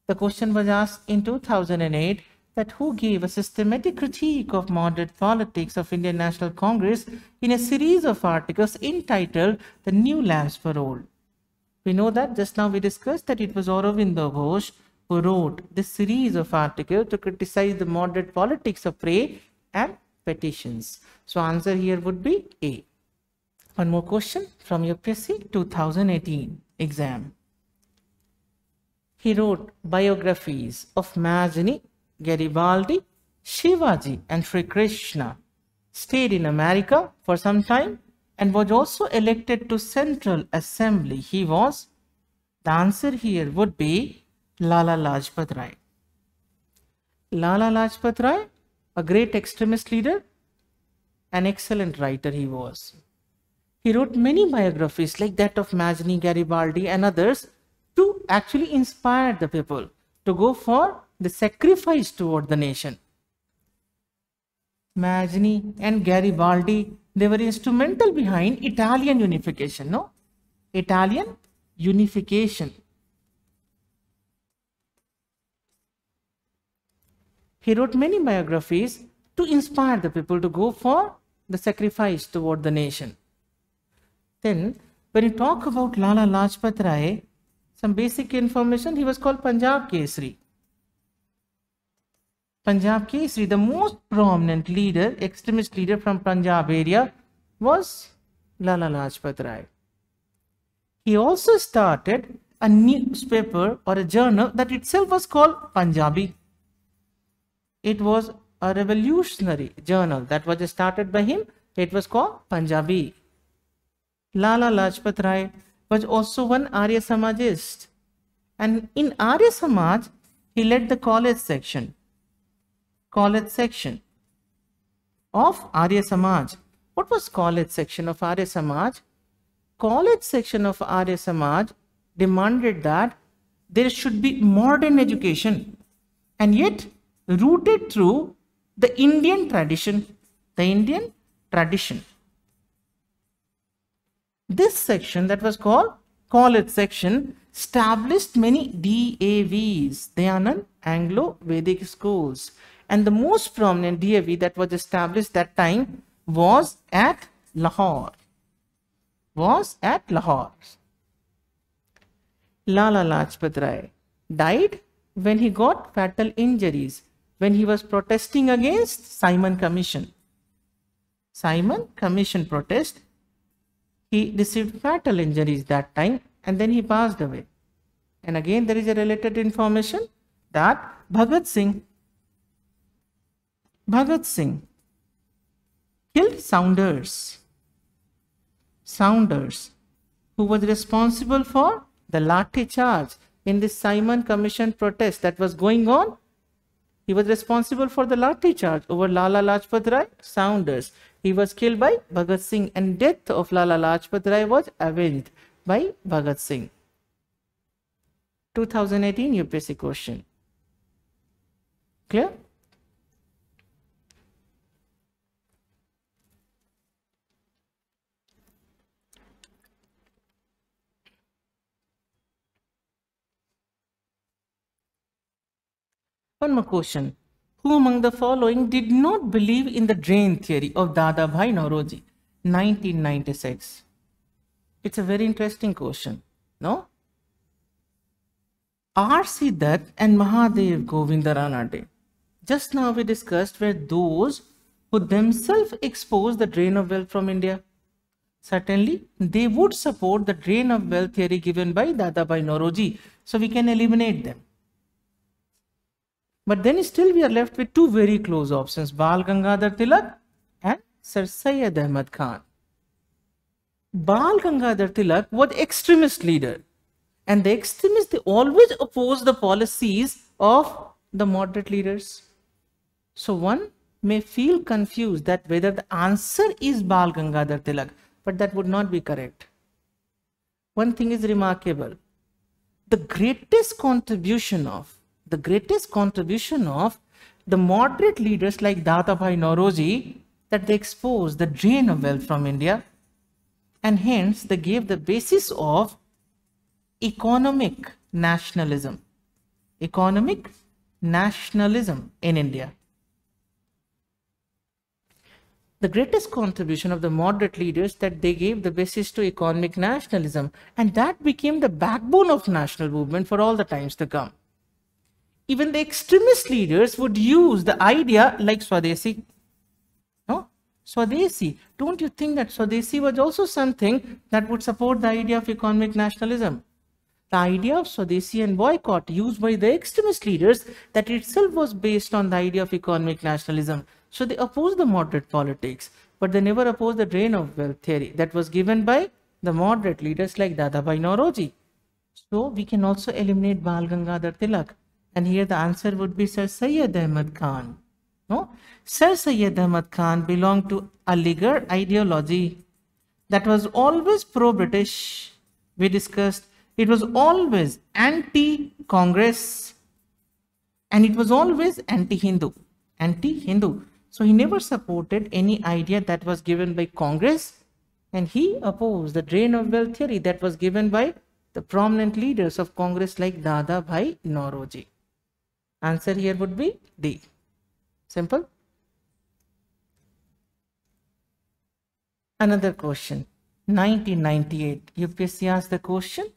the question was asked in 2008 that who gave a systematic critique of moderate politics of Indian National Congress in a series of articles entitled The New Lamps for Old. We know that just now we discussed that it was Aurobindo Ghosh who wrote this series of articles to criticize the moderate politics of prayer and petitions. So answer here would be A. One more question from UPSC 2018 exam. He wrote biographies of Mazzini, Garibaldi, Shivaji and Sri Krishna, stayed in America for some time and was also elected to Central Assembly. He was, the answer here would be Lala Lajpat Rai. Lala Lajpat Rai, a great extremist leader, an excellent writer he was. He wrote many biographies like that of Mazzini, Garibaldi and others to actually inspire the people to go for the sacrifice toward the nation. Mazzini and Garibaldi, they were instrumental behind Italian unification, no? Italian unification. He wrote many biographies to inspire the people to go for the sacrifice toward the nation. Then, when you talk about Lala Lajpat Rai, some basic information, he was called Punjab Kesri. Punjab Kesri, the most prominent leader, extremist leader from Punjab area was Lala Lajpat Rai. He also started a newspaper or a journal that itself was called Punjabi. It was a revolutionary journal that was started by him. It was called Punjabi. Lala Lajpat Rai was also one Arya Samajist. And in Arya Samaj, he led the college section. College section. of Arya Samaj. What was college section of Arya Samaj? College section of Arya Samaj demanded that there should be modern education and yet rooted through the Indian tradition. The Indian tradition. This section that was called college section established many DAVs, Dayanand Anglo-Vedic schools. And the most prominent DAV that was established that time was at Lahore. Was at Lahore. Lala Lajpat Rai died when he got fatal injuries when he was protesting against Simon Commission. Simon Commission protest. He received fatal injuries that time and then he passed away. And again there is a related information that Bhagat Singh Bhagat Singh killed Saunders. Saunders, who was responsible for the Lathi charge in the Simon Commission protest that was going on. He was responsible for the Lathi charge over Lala Lajpat Rai, Saunders. He was killed by Bhagat Singh and death of Lala Lajpat Rai was avenged by Bhagat Singh. 2018 UPSC question. Clear? One more question. Who among the following did not believe in the drain theory of Dada Bhai Naoroji, 1996? It's a very interesting question, no? R.C. Dutt and Mahadev Govind Ranade. Just now we discussed were those who themselves exposed the drain of wealth from India. Certainly, they would support the drain of wealth theory given by Dadabhai Naoroji, so we can eliminate them. But then still we are left with two very close options, Bal Gangadhar Tilak and Sir Syed Ahmad Khan. Bal Gangadhar Tilak was extremist leader and the extremists they always oppose the policies of the moderate leaders. So one may feel confused that whether the answer is Bal Gangadhar Tilak, but that would not be correct. One thing is remarkable. The greatest contribution of the greatest contribution of the moderate leaders like Dadabhai Naoroji that they exposed the drain of wealth from India and hence they gave the basis of economic nationalism. Economic nationalism in India. The greatest contribution of the moderate leaders that they gave the basis to economic nationalism and that became the backbone of national movement for all the times to come even the extremist leaders would use the idea like Swadeshi. No? Swadeshi. Don't you think that Swadeshi was also something that would support the idea of economic nationalism? The idea of Swadeshi and boycott used by the extremist leaders that itself was based on the idea of economic nationalism. So they opposed the moderate politics, but they never opposed the drain of wealth theory that was given by the moderate leaders like Dadabhai Naoroji. So we can also eliminate Bal Gangadhar Tilak and here the answer would be Sir Syed Ahmad Khan. No? Sir Syed Ahmad Khan belonged to Aligarh ideology that was always pro-British. We discussed it was always anti-Congress and it was always anti-Hindu. Anti-Hindu. So he never supported any idea that was given by Congress and he opposed the drain of wealth theory that was given by the prominent leaders of Congress like Dada Bhai Naoroji. Answer here would be D. Simple. Another question. 1998, UPSC asked the question,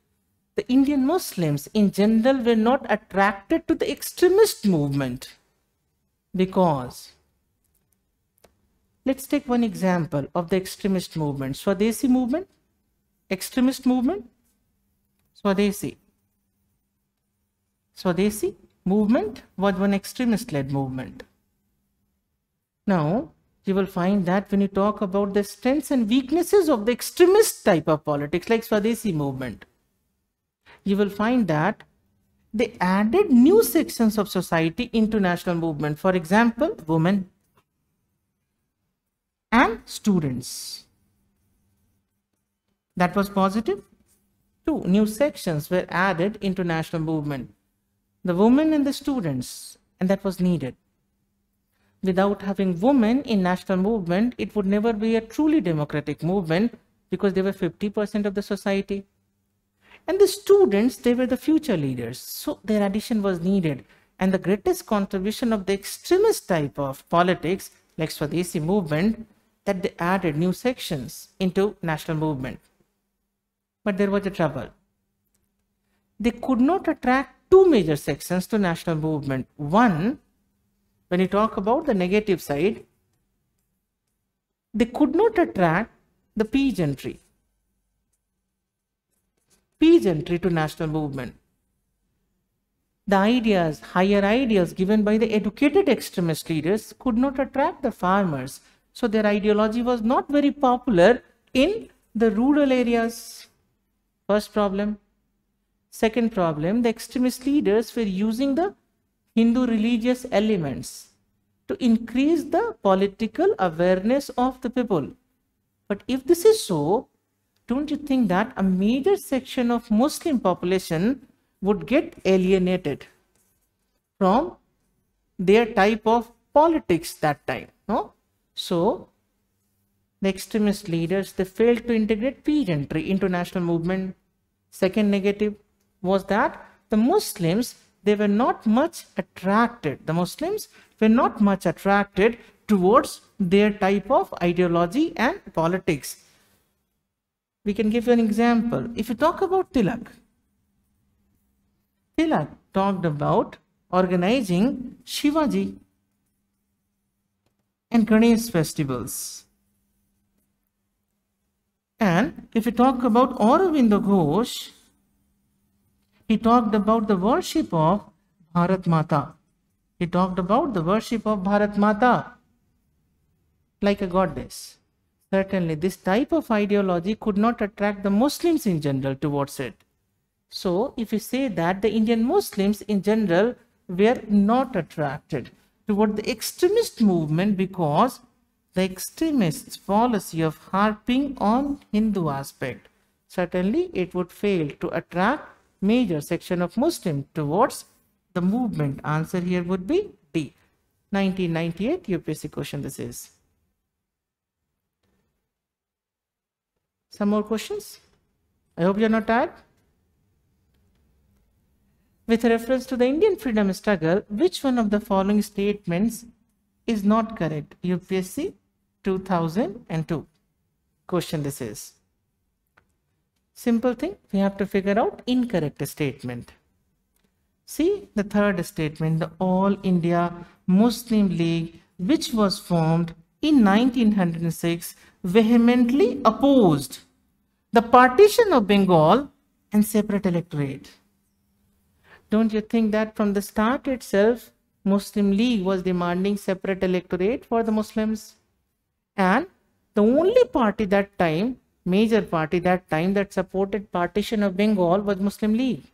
the Indian Muslims in general were not attracted to the extremist movement because let's take one example of the extremist movement Swadeshi movement extremist movement Swadeshi Swadeshi movement was one extremist-led movement. Now, you will find that when you talk about the strengths and weaknesses of the extremist type of politics like Swadeshi movement, you will find that they added new sections of society into national movement. For example, women. and students. That was positive. Two new sections were added into national movement. The women and the students, and that was needed. Without having women in national movement, it would never be a truly democratic movement because they were 50% of the society. And the students, they were the future leaders. So their addition was needed. And the greatest contribution of the extremist type of politics, like Swadeshi movement, that they added new sections into national movement. But there was a trouble. They could not attract two major sections to national movement. One, when you talk about the negative side, they could not attract the peasantry. Peasantry to national movement. The ideas, higher ideas given by the educated extremist leaders could not attract the farmers. So their ideology was not very popular in the rural areas. First problem. Second problem, the extremist leaders were using the Hindu religious elements to increase the political awareness of the people. But if this is so, don't you think that a major section of Muslim population would get alienated from their type of politics that time? No? So, the extremist leaders, they failed to integrate peasantry into national movement. Second negative was that the Muslims, they were not much attracted. The Muslims were not much attracted towards their type of ideology and politics. We can give you an example. If you talk about Tilak, Tilak talked about organizing Shivaji and Ganesh festivals. And if you talk about Aurobindo Ghosh, he talked about the worship of Bharat Mata. He talked about the worship of Bharat Mata like a goddess. Certainly, this type of ideology could not attract the Muslims in general towards it. So, if you say that the Indian Muslims in general were not attracted toward the extremist movement because the extremists' policy of harping on Hindu aspect, certainly it would fail to attract major section of Muslim towards the movement. Answer here would be D. 1998 UPSC question this is. Some more questions? I hope you're not tired. With reference to the Indian freedom struggle, which one of the following statements is not correct? UPSC 2002. Question this is. Simple thing, we have to figure out incorrect statement. See the third statement, the All India Muslim League, which was formed in 1906, vehemently opposed the partition of Bengal and separate electorate. Don't you think that from the start itself, Muslim League was demanding separate electorate for the Muslims? And the only party that time, major party that time that supported partition of Bengal was Muslim League.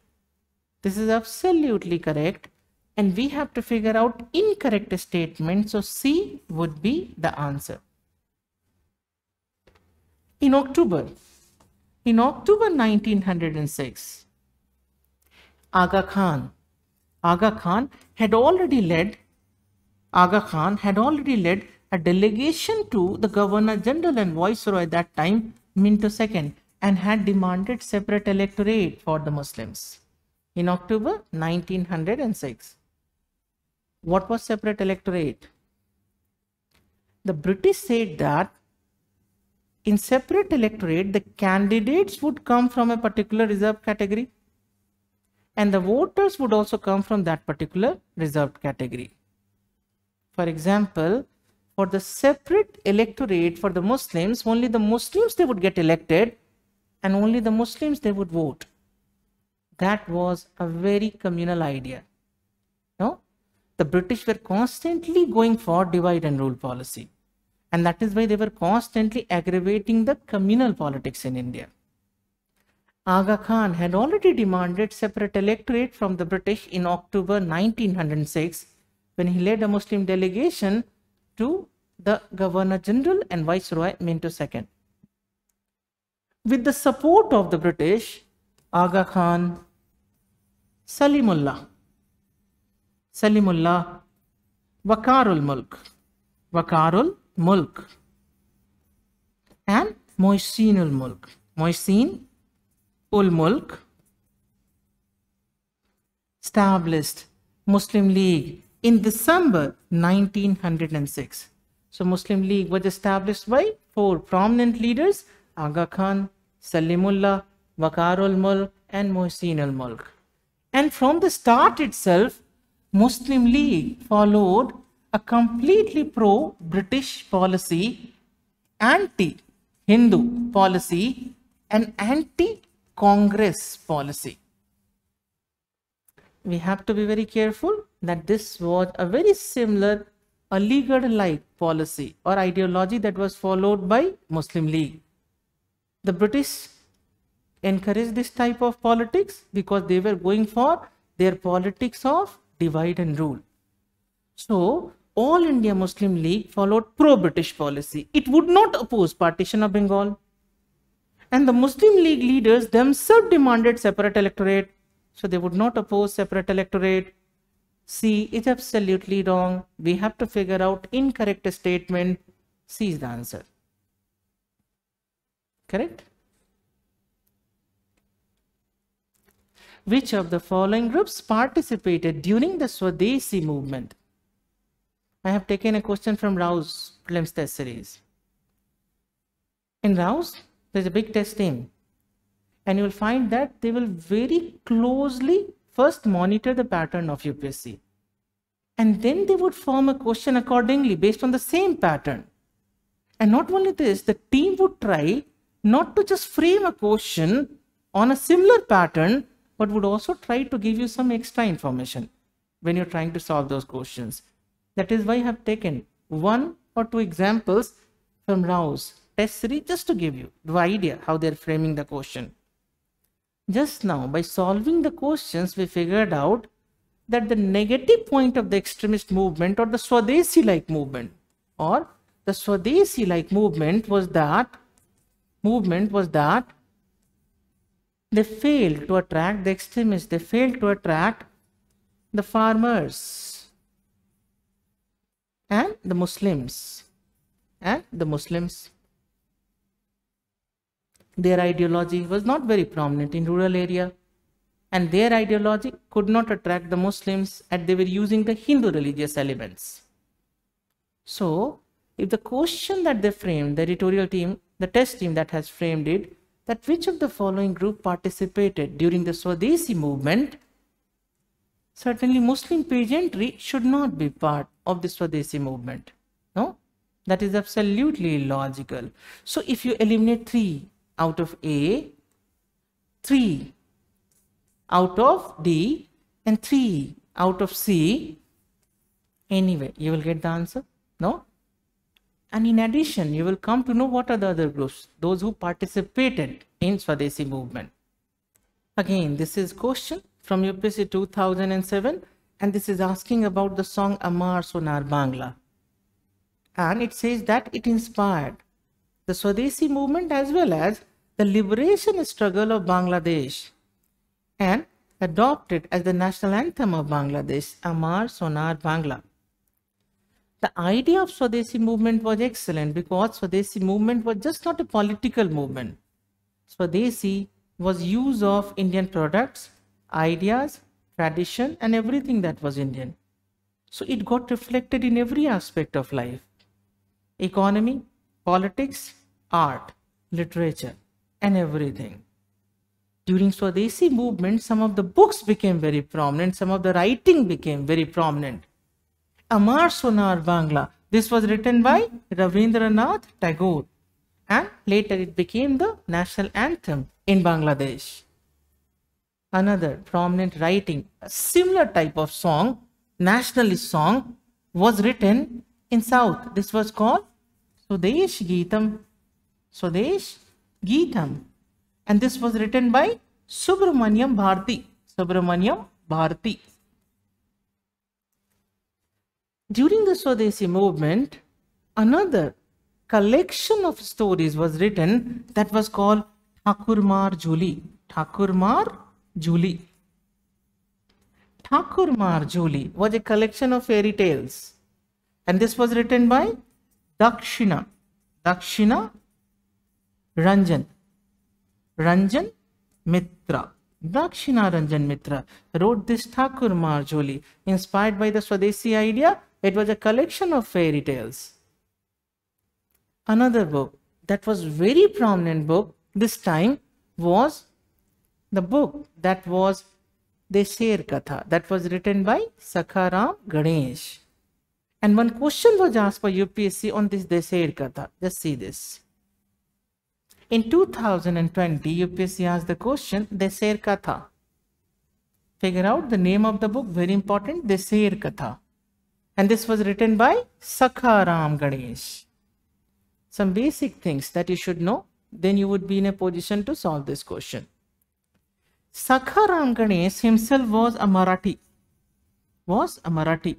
This is absolutely correct. And we have to figure out incorrect statement. So C would be the answer. In October, in October 1906, Aga Khan, Aga Khan had already led, Aga Khan had already led a delegation to the Governor General and Viceroy at that time, Minto II, and had demanded separate electorate for the Muslims in October 1906. What was separate electorate? The British said that in separate electorate, the candidates would come from a particular reserved category and the voters would also come from that particular reserved category. For example, for the separate electorate for the Muslims, only the Muslims they would get elected and only the Muslims they would vote. That was a very communal idea. No? The British were constantly going for divide and rule policy. And that is why they were constantly aggravating the communal politics in India. Aga Khan had already demanded separate electorate from the British in October 1906 when he led a Muslim delegation to the Governor General and Viceroy Minto II. With the support of the British, Aga Khan, Salimullah, Salimullah, Wakarul Mulk, Wakarul Mulk, and Mohsinul Mulk, Mohsin ul Mulk, established Muslim League in December 1906. So Muslim League was established by four prominent leaders, Aga Khan, Salimullah, Wakarul Mulk and Mohsin al-Mulk. And from the start itself, Muslim League followed a completely pro-British policy, anti-Hindu policy and anti-Congress policy. We have to be very careful that this was a very similar Aligarh-like policy or ideology that was followed by Muslim League. The British encouraged this type of politics because they were going for their politics of divide and rule. So, All India Muslim League followed pro-British policy. It would not oppose partition of Bengal. And the Muslim League leaders themselves demanded separate electorate. So they would not oppose separate electorate. C is absolutely wrong. We have to figure out incorrect statement. C is the answer. Correct? Which of the following groups participated during the Swadeshi movement? I have taken a question from Rau's prelims test series. In Rau's, there's a big test team. And you will find that they will very closely first monitor the pattern of UPSC. And then they would form a question accordingly based on the same pattern. And not only this, the team would try not to just frame a question on a similar pattern, but would also try to give you some extra information when you're trying to solve those questions. That is why I have taken one or two examples from Rau's test series just to give you the idea how they're framing the question. Just now, by solving the questions, we figured out that the negative point of the extremist movement or the Swadeshi-like movement or the Swadeshi-like movement was that movement was that they failed to attract the extremists, they failed to attract the farmers and the Muslims and the Muslims their ideology was not very prominent in rural area and their ideology could not attract the Muslims and they were using the Hindu religious elements. So, if the question that they framed, the editorial team, the test team that has framed it, that which of the following group participated during the Swadeshi movement, certainly Muslim pageantry should not be part of the Swadeshi movement. No, that is absolutely illogical. So if you eliminate 3 out of A, 3 out of D and 3 out of C, anyway, you will get the answer. No? And in addition, you will come to know what are the other groups, those who participated in Swadeshi movement. Again, this is question from UPSC 2007 and this is asking about the song Amar Sonar Bangla. And it says that it inspired the Swadeshi movement as well as the liberation struggle of Bangladesh and adopted as the national anthem of Bangladesh, Amar Sonar Bangla. The idea of Swadeshi movement was excellent because Swadeshi movement was just not a political movement. Swadeshi was use of Indian products, ideas, tradition and everything that was Indian. So it got reflected in every aspect of life. Economy, politics, art, literature and everything. During Swadeshi movement, some of the books became very prominent, some of the writing became very prominent. Amar Sonar Bangla. This was written by Ravindranath Tagore and later it became the national anthem in Bangladesh. Another prominent writing, a similar type of song, nationalist song, was written in South. This was called Swadesh Geetam. Swadesh Geetam. And this was written by Subramanyam Bharti. Subramanyam Bharti. During the Swadeshi movement, another collection of stories was written that was called Thakurmar Jholi. Thakurmar Jholi. Thakurmar Jholi was a collection of fairy tales and this was written by Dakshina. Dakshina Ranjan. Ranjan Mitra. Dakshina Ranjan Mitra wrote this Thakur Jholi inspired by the Swadeshi idea. It was a collection of fairy tales. Another book that was very prominent book this time was the book that was Desher Katha that was written by Sakharam Ganesh. And one question was asked by UPSC on this Desher Katha. Just see this. In 2020, UPSC asked the question Desher Katha. Figure out the name of the book, very important, Desher Katha. And this was written by Sakharam Ganesh. Some basic things that you should know, then you would be in a position to solve this question. Sakharam Ganesh himself was a Marathi. Was a Marathi.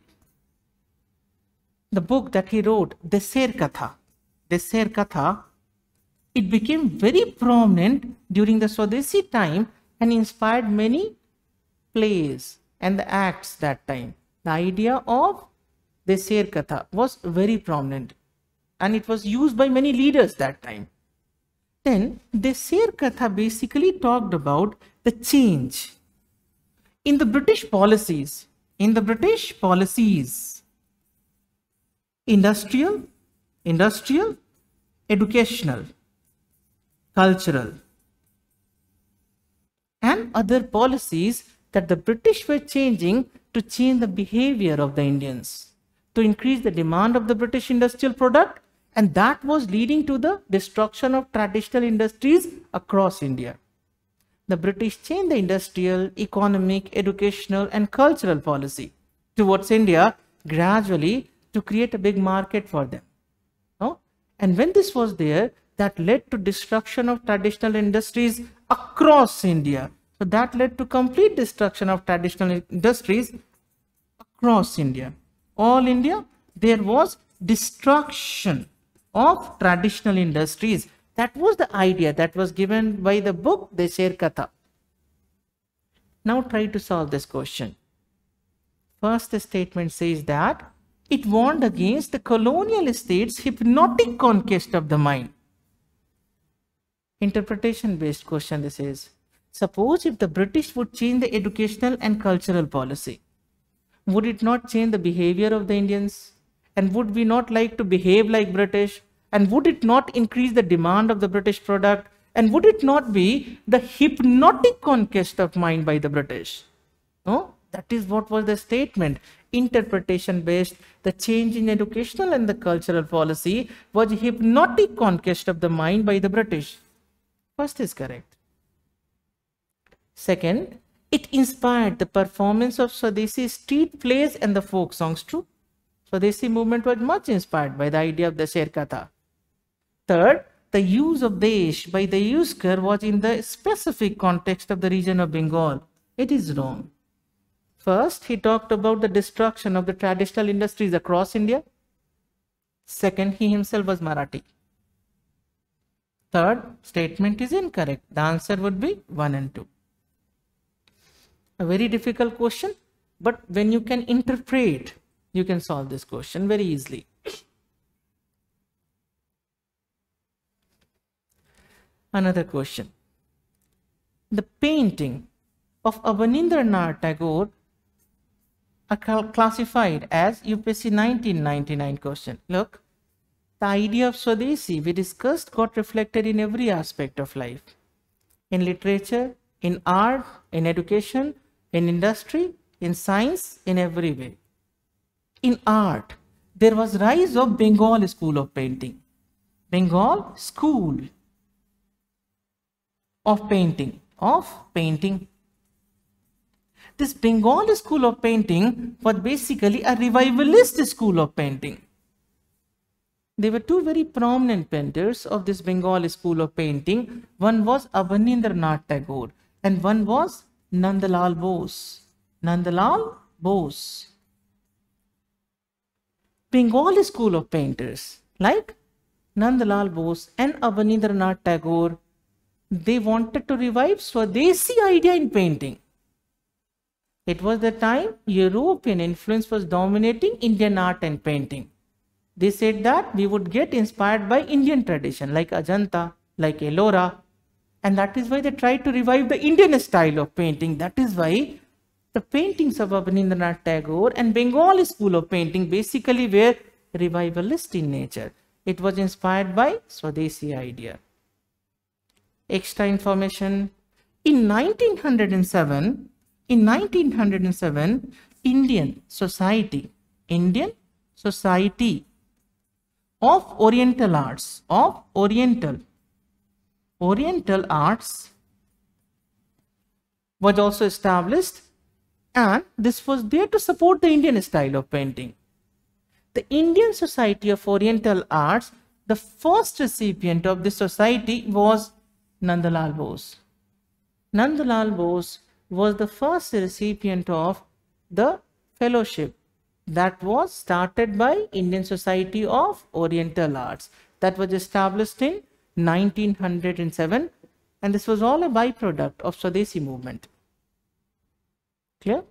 The book that he wrote, Desher Katha. Desher Katha, it became very prominent during the Swadeshi time and inspired many plays and the acts that time. The idea of Desher Katha was very prominent and it was used by many leaders that time. Then Desher Katha basically talked about the change in the British policies, in the British policies, industrial, industrial, educational, cultural, and other policies that the British were changing to change the behavior of the Indians, to increase the demand of the British industrial product, and that was leading to the destruction of traditional industries across India. The British changed the industrial, economic, educational, and cultural policy towards India gradually to create a big market for them. No? And when this was there, that led to destruction of traditional industries across India. So that led to complete destruction of traditional industries across India. All India, there was destruction of traditional industries that was the idea that was given by the book Desher Katha. Now try to solve this question. First, the statement says that it warned against the colonial state's hypnotic conquest of the mind. Interpretation based question this is. Suppose if the British would change the educational and cultural policy, would it not change the behavior of the Indians? And would we not like to behave like British? And would it not increase the demand of the British product? And would it not be the hypnotic conquest of mind by the British? No, that is what was the statement. Interpretation based, the change in educational and the cultural policy was hypnotic conquest of the mind by the British. First is correct. Second, it inspired the performance of Swadeshi street plays and the folk songs too. Swadeshi movement was much inspired by the idea of Desher Katha. Third, the use of Desh by Deuskar was in the specific context of the region of Bengal. It is wrong. First, he talked about the destruction of the traditional industries across India. Second, he himself was Marathi. Third statement is incorrect. The answer would be 1 and 2. A very difficult question, but when you can interpret, you can solve this question very easily. Another question. The painting of Abanindranath Tagore are classified as UPSC 1999 question. Look, the idea of Swadeshi we discussed got reflected in every aspect of life. In literature, in art, in education, in industry, in science, in every way. In art, there was rise of Bengal school of painting. Bengal school of painting, of painting. This Bengali school of painting was basically a revivalist school of painting. There were two very prominent painters of this Bengali school of painting. One was Abanindranath Tagore and one was Nandalal Bose. Nandalal Bose. Bengali school of painters like Nandalal Bose and Abanindranath Tagore, they wanted to revive Swadeshi idea in painting. It was the time European influence was dominating Indian art and painting. They said that we would get inspired by Indian tradition like Ajanta, like Ellora, and that is why they tried to revive the Indian style of painting. That is why the paintings of Abanindranath Tagore and Bengali school of painting basically were revivalist in nature. It was inspired by Swadeshi idea. Extra information. In 1907, in 1907, Indian Society, Indian Society of Oriental Arts, of Oriental, Oriental Arts was also established and this was there to support the Indian style of painting. The Indian Society of Oriental Arts, the first recipient of this society was Nandalal Bose. Nandalal Bose was the first recipient of the fellowship that was started by Indian Society of Oriental Arts that was established in 1907 and this was all a byproduct of Swadeshi movement. Clear?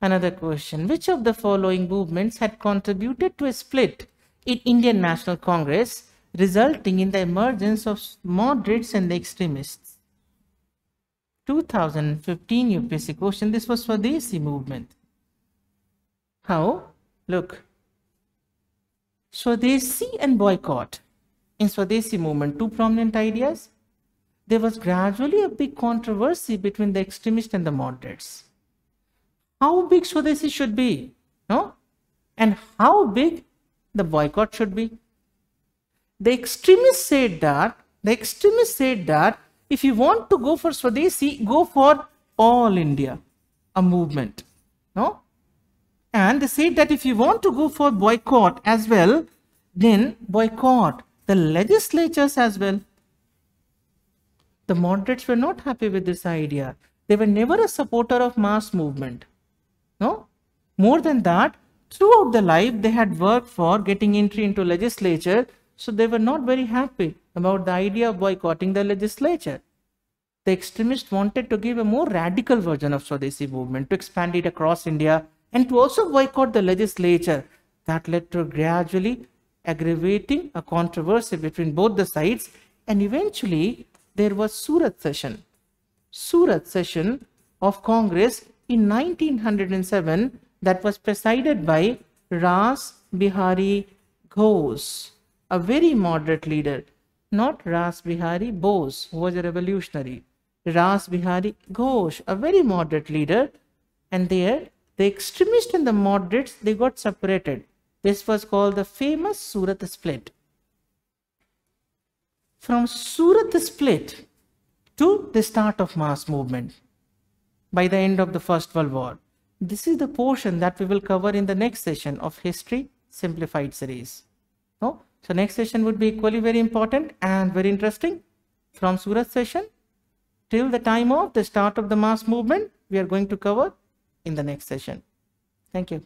Another question. Which of the following movements had contributed to a split in Indian National Congress resulting in the emergence of moderates and the extremists? 2015 UPSC question. This was for the Swadeshi movement. How? Look. Swadeshi and boycott. In Swadeshi movement, two prominent ideas. There was gradually a big controversy between the extremists and the moderates how big Swadeshi should be, no? And how big the boycott should be. The extremists said that, the extremists said that if you want to go for Swadeshi, go for all India, a movement, no? And they said that if you want to go for boycott as well, then boycott the legislatures as well. The moderates were not happy with this idea. They were never a supporter of mass movement. No? More than that, throughout the life they had worked for getting entry into legislature, so they were not very happy about the idea of boycotting the legislature. The extremists wanted to give a more radical version of Swadeshi movement, to expand it across India and to also boycott the legislature. That led to gradually aggravating a controversy between both the sides and eventually there was Surat session. Surat session of Congress in 1907 that was presided by Ras Bihari Ghosh, a very moderate leader, not Ras Bihari Bose, who was a revolutionary. Ras Bihari Ghosh, a very moderate leader, and there the extremists and the moderates they got separated. This was called the famous Surat split. From Surat split to the start of mass movement by the end of the First World War. This is the portion that we will cover in the next session of History Simplified series. No? So next session would be equally very important and very interesting. From Surat session till the time of the start of the mass movement, we are going to cover in the next session. Thank you.